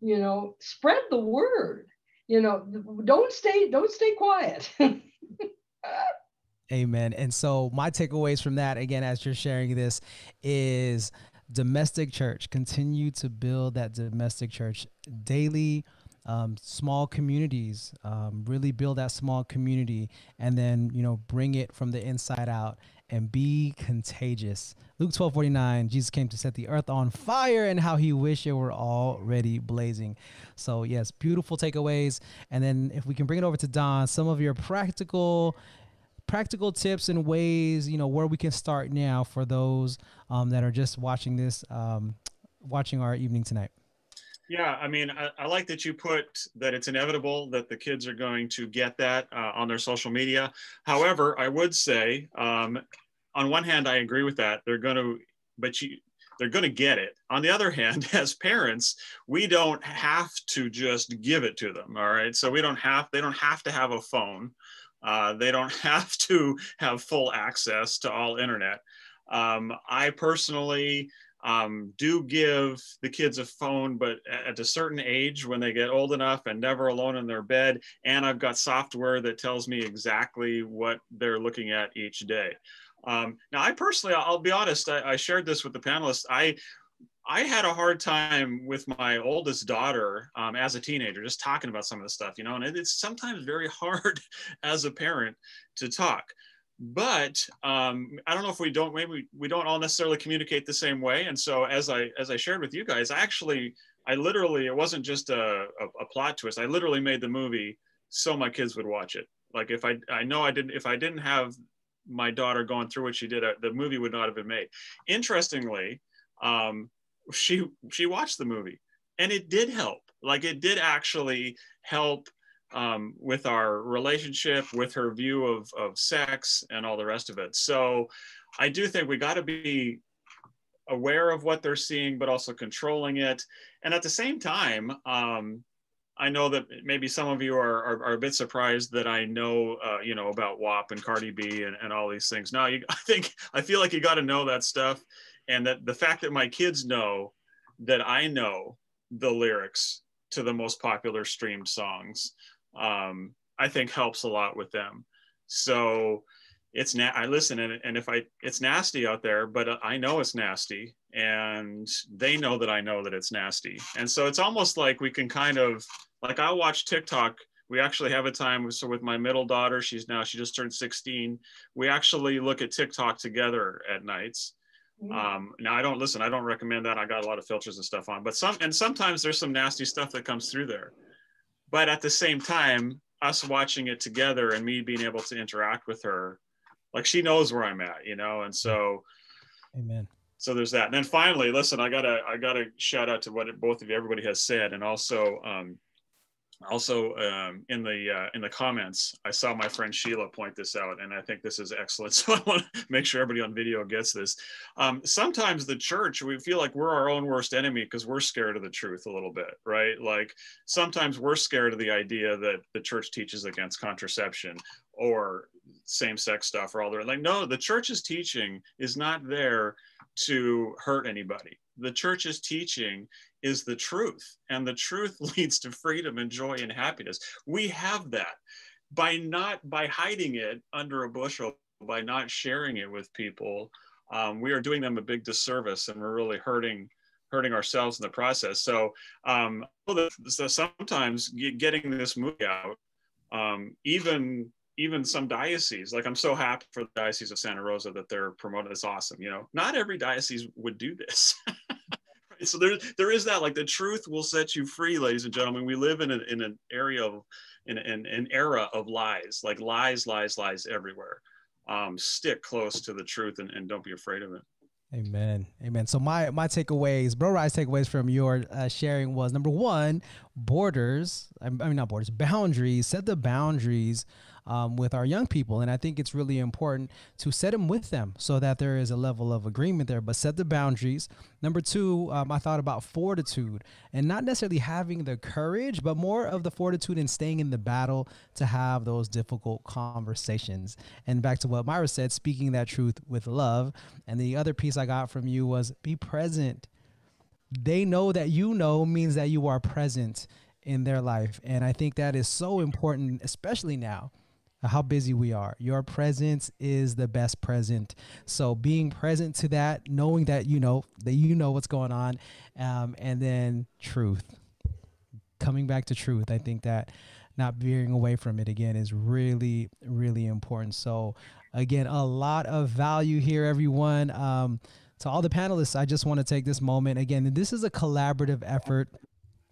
you know spread the word you know don't stay don't stay quiet. Amen. And so my takeaways from that again as you're sharing this is domestic church continue to build that domestic church daily um, small communities um, really build that small community and then you know bring it from the inside out and be contagious. Luke 12 49, Jesus came to set the earth on fire and how he wished it were already blazing. So, yes, beautiful takeaways. And then if we can bring it over to Don, some of your practical practical tips and ways you know where we can start now for those um, that are just watching this um, watching our evening tonight yeah, I mean, I, I, like that you put that it's inevitable that the kids are going to get that uh, on their social media. However, I would say, um, on one hand, I agree with that. They're going to, but you, they're going to get it. On the other hand, as parents, we don't have to just give it to them. All right, so we don't have, they don't have to have a phone. Uh, they don't have to have full access to all internet. Um, I personally um, do give the kids a phone, but at a certain age, when they get old enough and never alone in their bed, and I've got software that tells me exactly what they're looking at each day. Um, now, I personally, I'll be honest, I, I shared this with the panelists. I I had a hard time with my oldest daughter um, as a teenager, just talking about some of the stuff, you know, and it's sometimes very hard as a parent to talk but um, I don't know if we don't maybe we don't all necessarily communicate the same way. And so as I as I shared with you guys, I actually I literally it wasn't just a, a, a plot twist. I literally made the movie so my kids would watch it. Like if I I know I didn't if I didn't have my daughter going through what she did, uh, the movie would not have been made. Interestingly, um, she she watched the movie and it did help. Like it did actually help um, with our relationship, with her view of, of sex and all the rest of it. So I do think we got to be aware of what they're seeing, but also controlling it. And at the same time, um, I know that maybe some of you are, are, are a bit surprised that I know, uh, you know, about WAP and Cardi B and, and all these things. Now, you, I think, I feel like you got to know that stuff. And that the fact that my kids know that I know the lyrics to the most popular streamed songs um, I think helps a lot with them. So it's na- I listen and, and if I it's nasty out there, but I know it's nasty and they know that I know that it's nasty. And so it's almost like we can kind of like I watch TikTok. We actually have a time so with my middle daughter, she's now she just turned 16. We actually look at TikTok together at nights. Mm-hmm. Um, now I don't listen, I don't recommend that. I got a lot of filters and stuff on, but some and sometimes there's some nasty stuff that comes through there but at the same time us watching it together and me being able to interact with her like she knows where i'm at you know? And so amen. so there's that. And then finally listen i gotta i gotta shout out to what both of you everybody has said. And also um also um, in the uh, in the comments i saw my friend sheila point this out and i think this is excellent. So i want to make sure everybody on video gets this. Um, sometimes the church we feel like we're our own worst enemy because we're scared of the truth a little bit right? Like sometimes we're scared of the idea that the church teaches against contraception or same-sex stuff or all that like no the church's teaching is not there to hurt anybody. The church's teaching is the truth and the truth leads to freedom and joy and happiness we have that by not by hiding it under a bushel by not sharing it with people um, we are doing them a big disservice and we're really hurting hurting ourselves in the process. So, um, so sometimes getting this movie out, um, even even some dioceses, like I'm so happy for the Diocese of Santa Rosa that they're promoting this awesome. You know, not every diocese would do this. So there, there is that, like the truth will set you free, ladies and gentlemen. We live in, a, in an area of, in, in an era of lies, like lies, lies, lies everywhere. Um, stick close to the truth and, and don't be afraid of it. Amen. Amen. So my my takeaways, bro, Rhy's takeaways from your uh, sharing was number one, borders. I mean, not borders, boundaries. Set the boundaries um, with our young people. And I think it's really important to set them with them so that there is a level of agreement there, but set the boundaries. Number two, um, I thought about fortitude and not necessarily having the courage, but more of the fortitude and staying in the battle to have those difficult conversations. And back to what Myra said, speaking that truth with love. And the other piece I got from you was be present. They know that you know means that you are present in their life. And I think that is so important, especially now how busy we are. Your presence is the best present. So being present to that, knowing that you know that you know what's going on, um, and then truth, coming back to truth. I think that not veering away from it again is really really important. So again, a lot of value here, everyone. Um, to all the panelists, I just want to take this moment again. This is a collaborative effort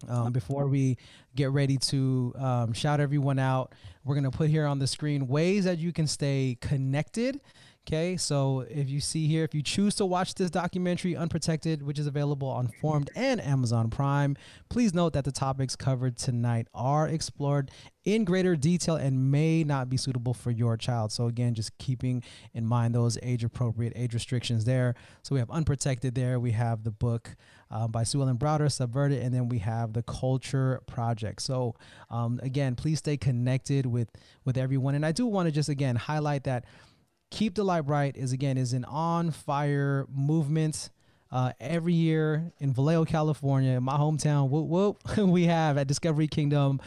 um, before we get ready to um, shout everyone out, we're going to put here on the screen ways that you can stay connected. Okay, so if you see here, if you choose to watch this documentary, Unprotected, which is available on Formed and Amazon Prime, please note that the topics covered tonight are explored in greater detail and may not be suitable for your child. So, again, just keeping in mind those age appropriate age restrictions there. So, we have Unprotected there, we have the book uh, by Sue Ellen Browder, Subverted, and then we have the Culture Project. So, um, again, please stay connected with with everyone. And I do want to just again highlight that Keep the Light Bright is again is an on fire movement. Uh, every year in Vallejo, California, my hometown, whoop, whoop, we have at Discovery Kingdom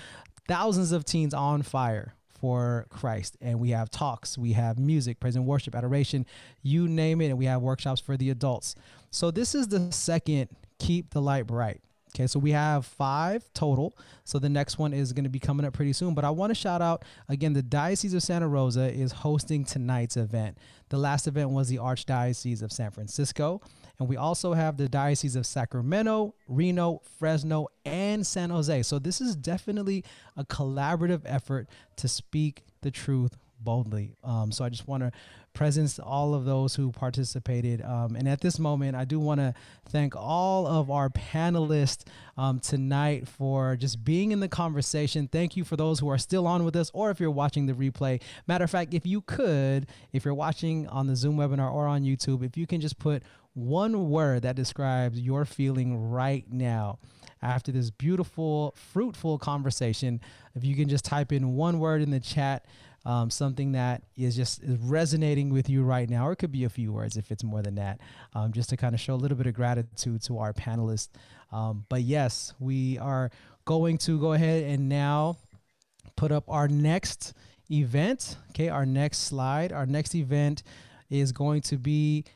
thousands of teens on fire for Christ. And we have talks, we have music, praise and worship, adoration, you name it. And we have workshops for the adults. So this is the second Keep the Light Bright. Okay, so we have five total. So the next one is going to be coming up pretty soon. But I want to shout out again the Diocese of Santa Rosa is hosting tonight's event. The last event was the Archdiocese of San Francisco. And we also have the Diocese of Sacramento, Reno, Fresno, and San Jose. So this is definitely a collaborative effort to speak the truth boldly. Um, so I just want to presence all of those who participated. Um, and at this moment, I do want to thank all of our panelists um, tonight for just being in the conversation. Thank you for those who are still on with us, or if you're watching the replay. Matter of fact, if you could, if you're watching on the Zoom webinar or on YouTube, if you can just put one word that describes your feeling right now after this beautiful, fruitful conversation. If you can just type in one word in the chat, um, something that is just is resonating with you right now, or it could be a few words if it's more than that, um, just to kind of show a little bit of gratitude to our panelists. Um, but yes, we are going to go ahead and now put up our next event. Okay, our next slide. Our next event is going to be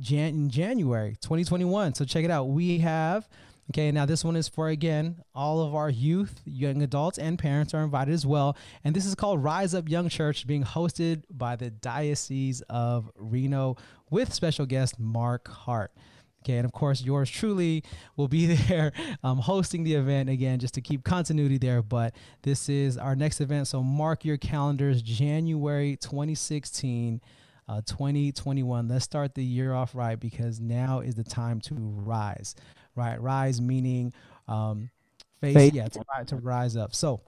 Jan- in January 2021. So check it out. We have Okay, now this one is for again all of our youth, young adults, and parents are invited as well. And this is called Rise Up Young Church, being hosted by the Diocese of Reno with special guest Mark Hart. Okay, and of course, yours truly will be there um, hosting the event again, just to keep continuity there. But this is our next event, so mark your calendars January 2016. Uh, 2021. Let's start the year off right because now is the time to rise right? Rise meaning um, face, Faith. yeah, to, to rise up. So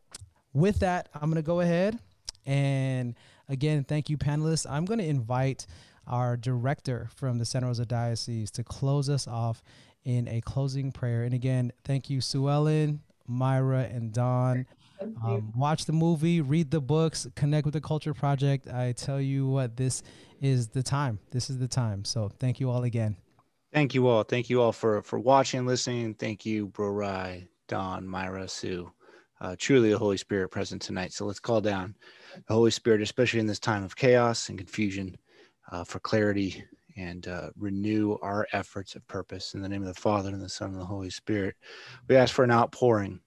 with that, I'm going to go ahead and again, thank you, panelists. I'm going to invite our director from the Santa Rosa Diocese to close us off in a closing prayer. And again, thank you, Sue Ellen, Myra, and Don. Um, watch the movie, read the books, connect with the Culture Project. I tell you what, this is the time. This is the time. So thank you all again. Thank you all. Thank you all for for watching, listening. Thank you, Bro Rhy, Don, Myra, Sue. Uh, truly the Holy Spirit present tonight. So let's call down the Holy Spirit, especially in this time of chaos and confusion, uh, for clarity and uh, renew our efforts of purpose. In the name of the Father, and the Son, and the Holy Spirit, we ask for an outpouring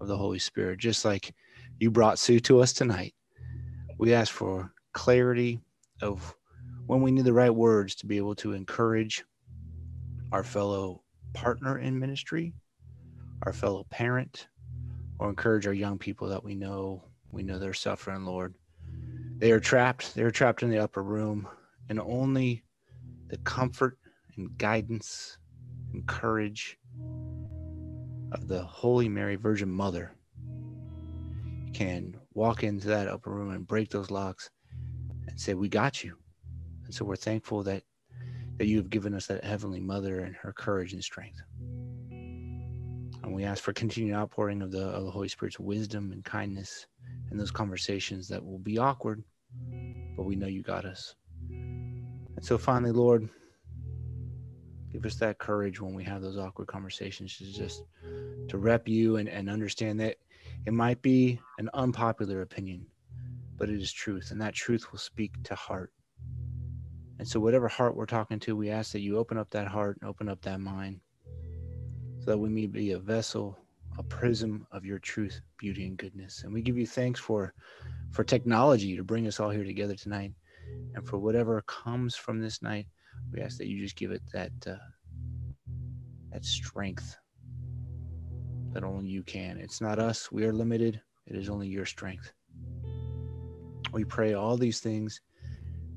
of the Holy Spirit, just like you brought Sue to us tonight. We ask for clarity of when we need the right words to be able to encourage our fellow partner in ministry, our fellow parent, or encourage our young people that we know we know they're suffering, Lord. They are trapped. They are trapped in the upper room, and only the comfort and guidance and courage of the Holy Mary Virgin Mother can walk into that upper room and break those locks and say, We got you. And so we're thankful that that you have given us that heavenly mother and her courage and strength. And we ask for continued outpouring of the, of the Holy Spirit's wisdom and kindness in those conversations that will be awkward, but we know you got us. And so finally, Lord, give us that courage when we have those awkward conversations to just to rep you and, and understand that it might be an unpopular opinion, but it is truth, and that truth will speak to heart. And so, whatever heart we're talking to, we ask that you open up that heart and open up that mind so that we may be a vessel, a prism of your truth, beauty, and goodness. And we give you thanks for for technology to bring us all here together tonight. And for whatever comes from this night, we ask that you just give it that uh, that strength that only you can. It's not us. We are limited. It is only your strength. We pray all these things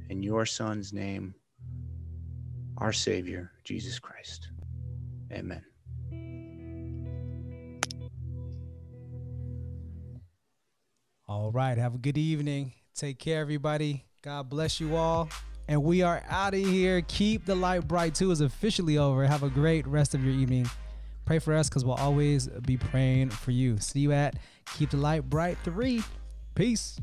in your Son's name, our Savior, Jesus Christ. Amen. All right. Have a good evening. Take care, everybody. God bless you all. And we are out of here. Keep the light bright too is officially over. Have a great rest of your evening. Pray for us because we'll always be praying for you. See you at Keep the Light Bright 3. Peace.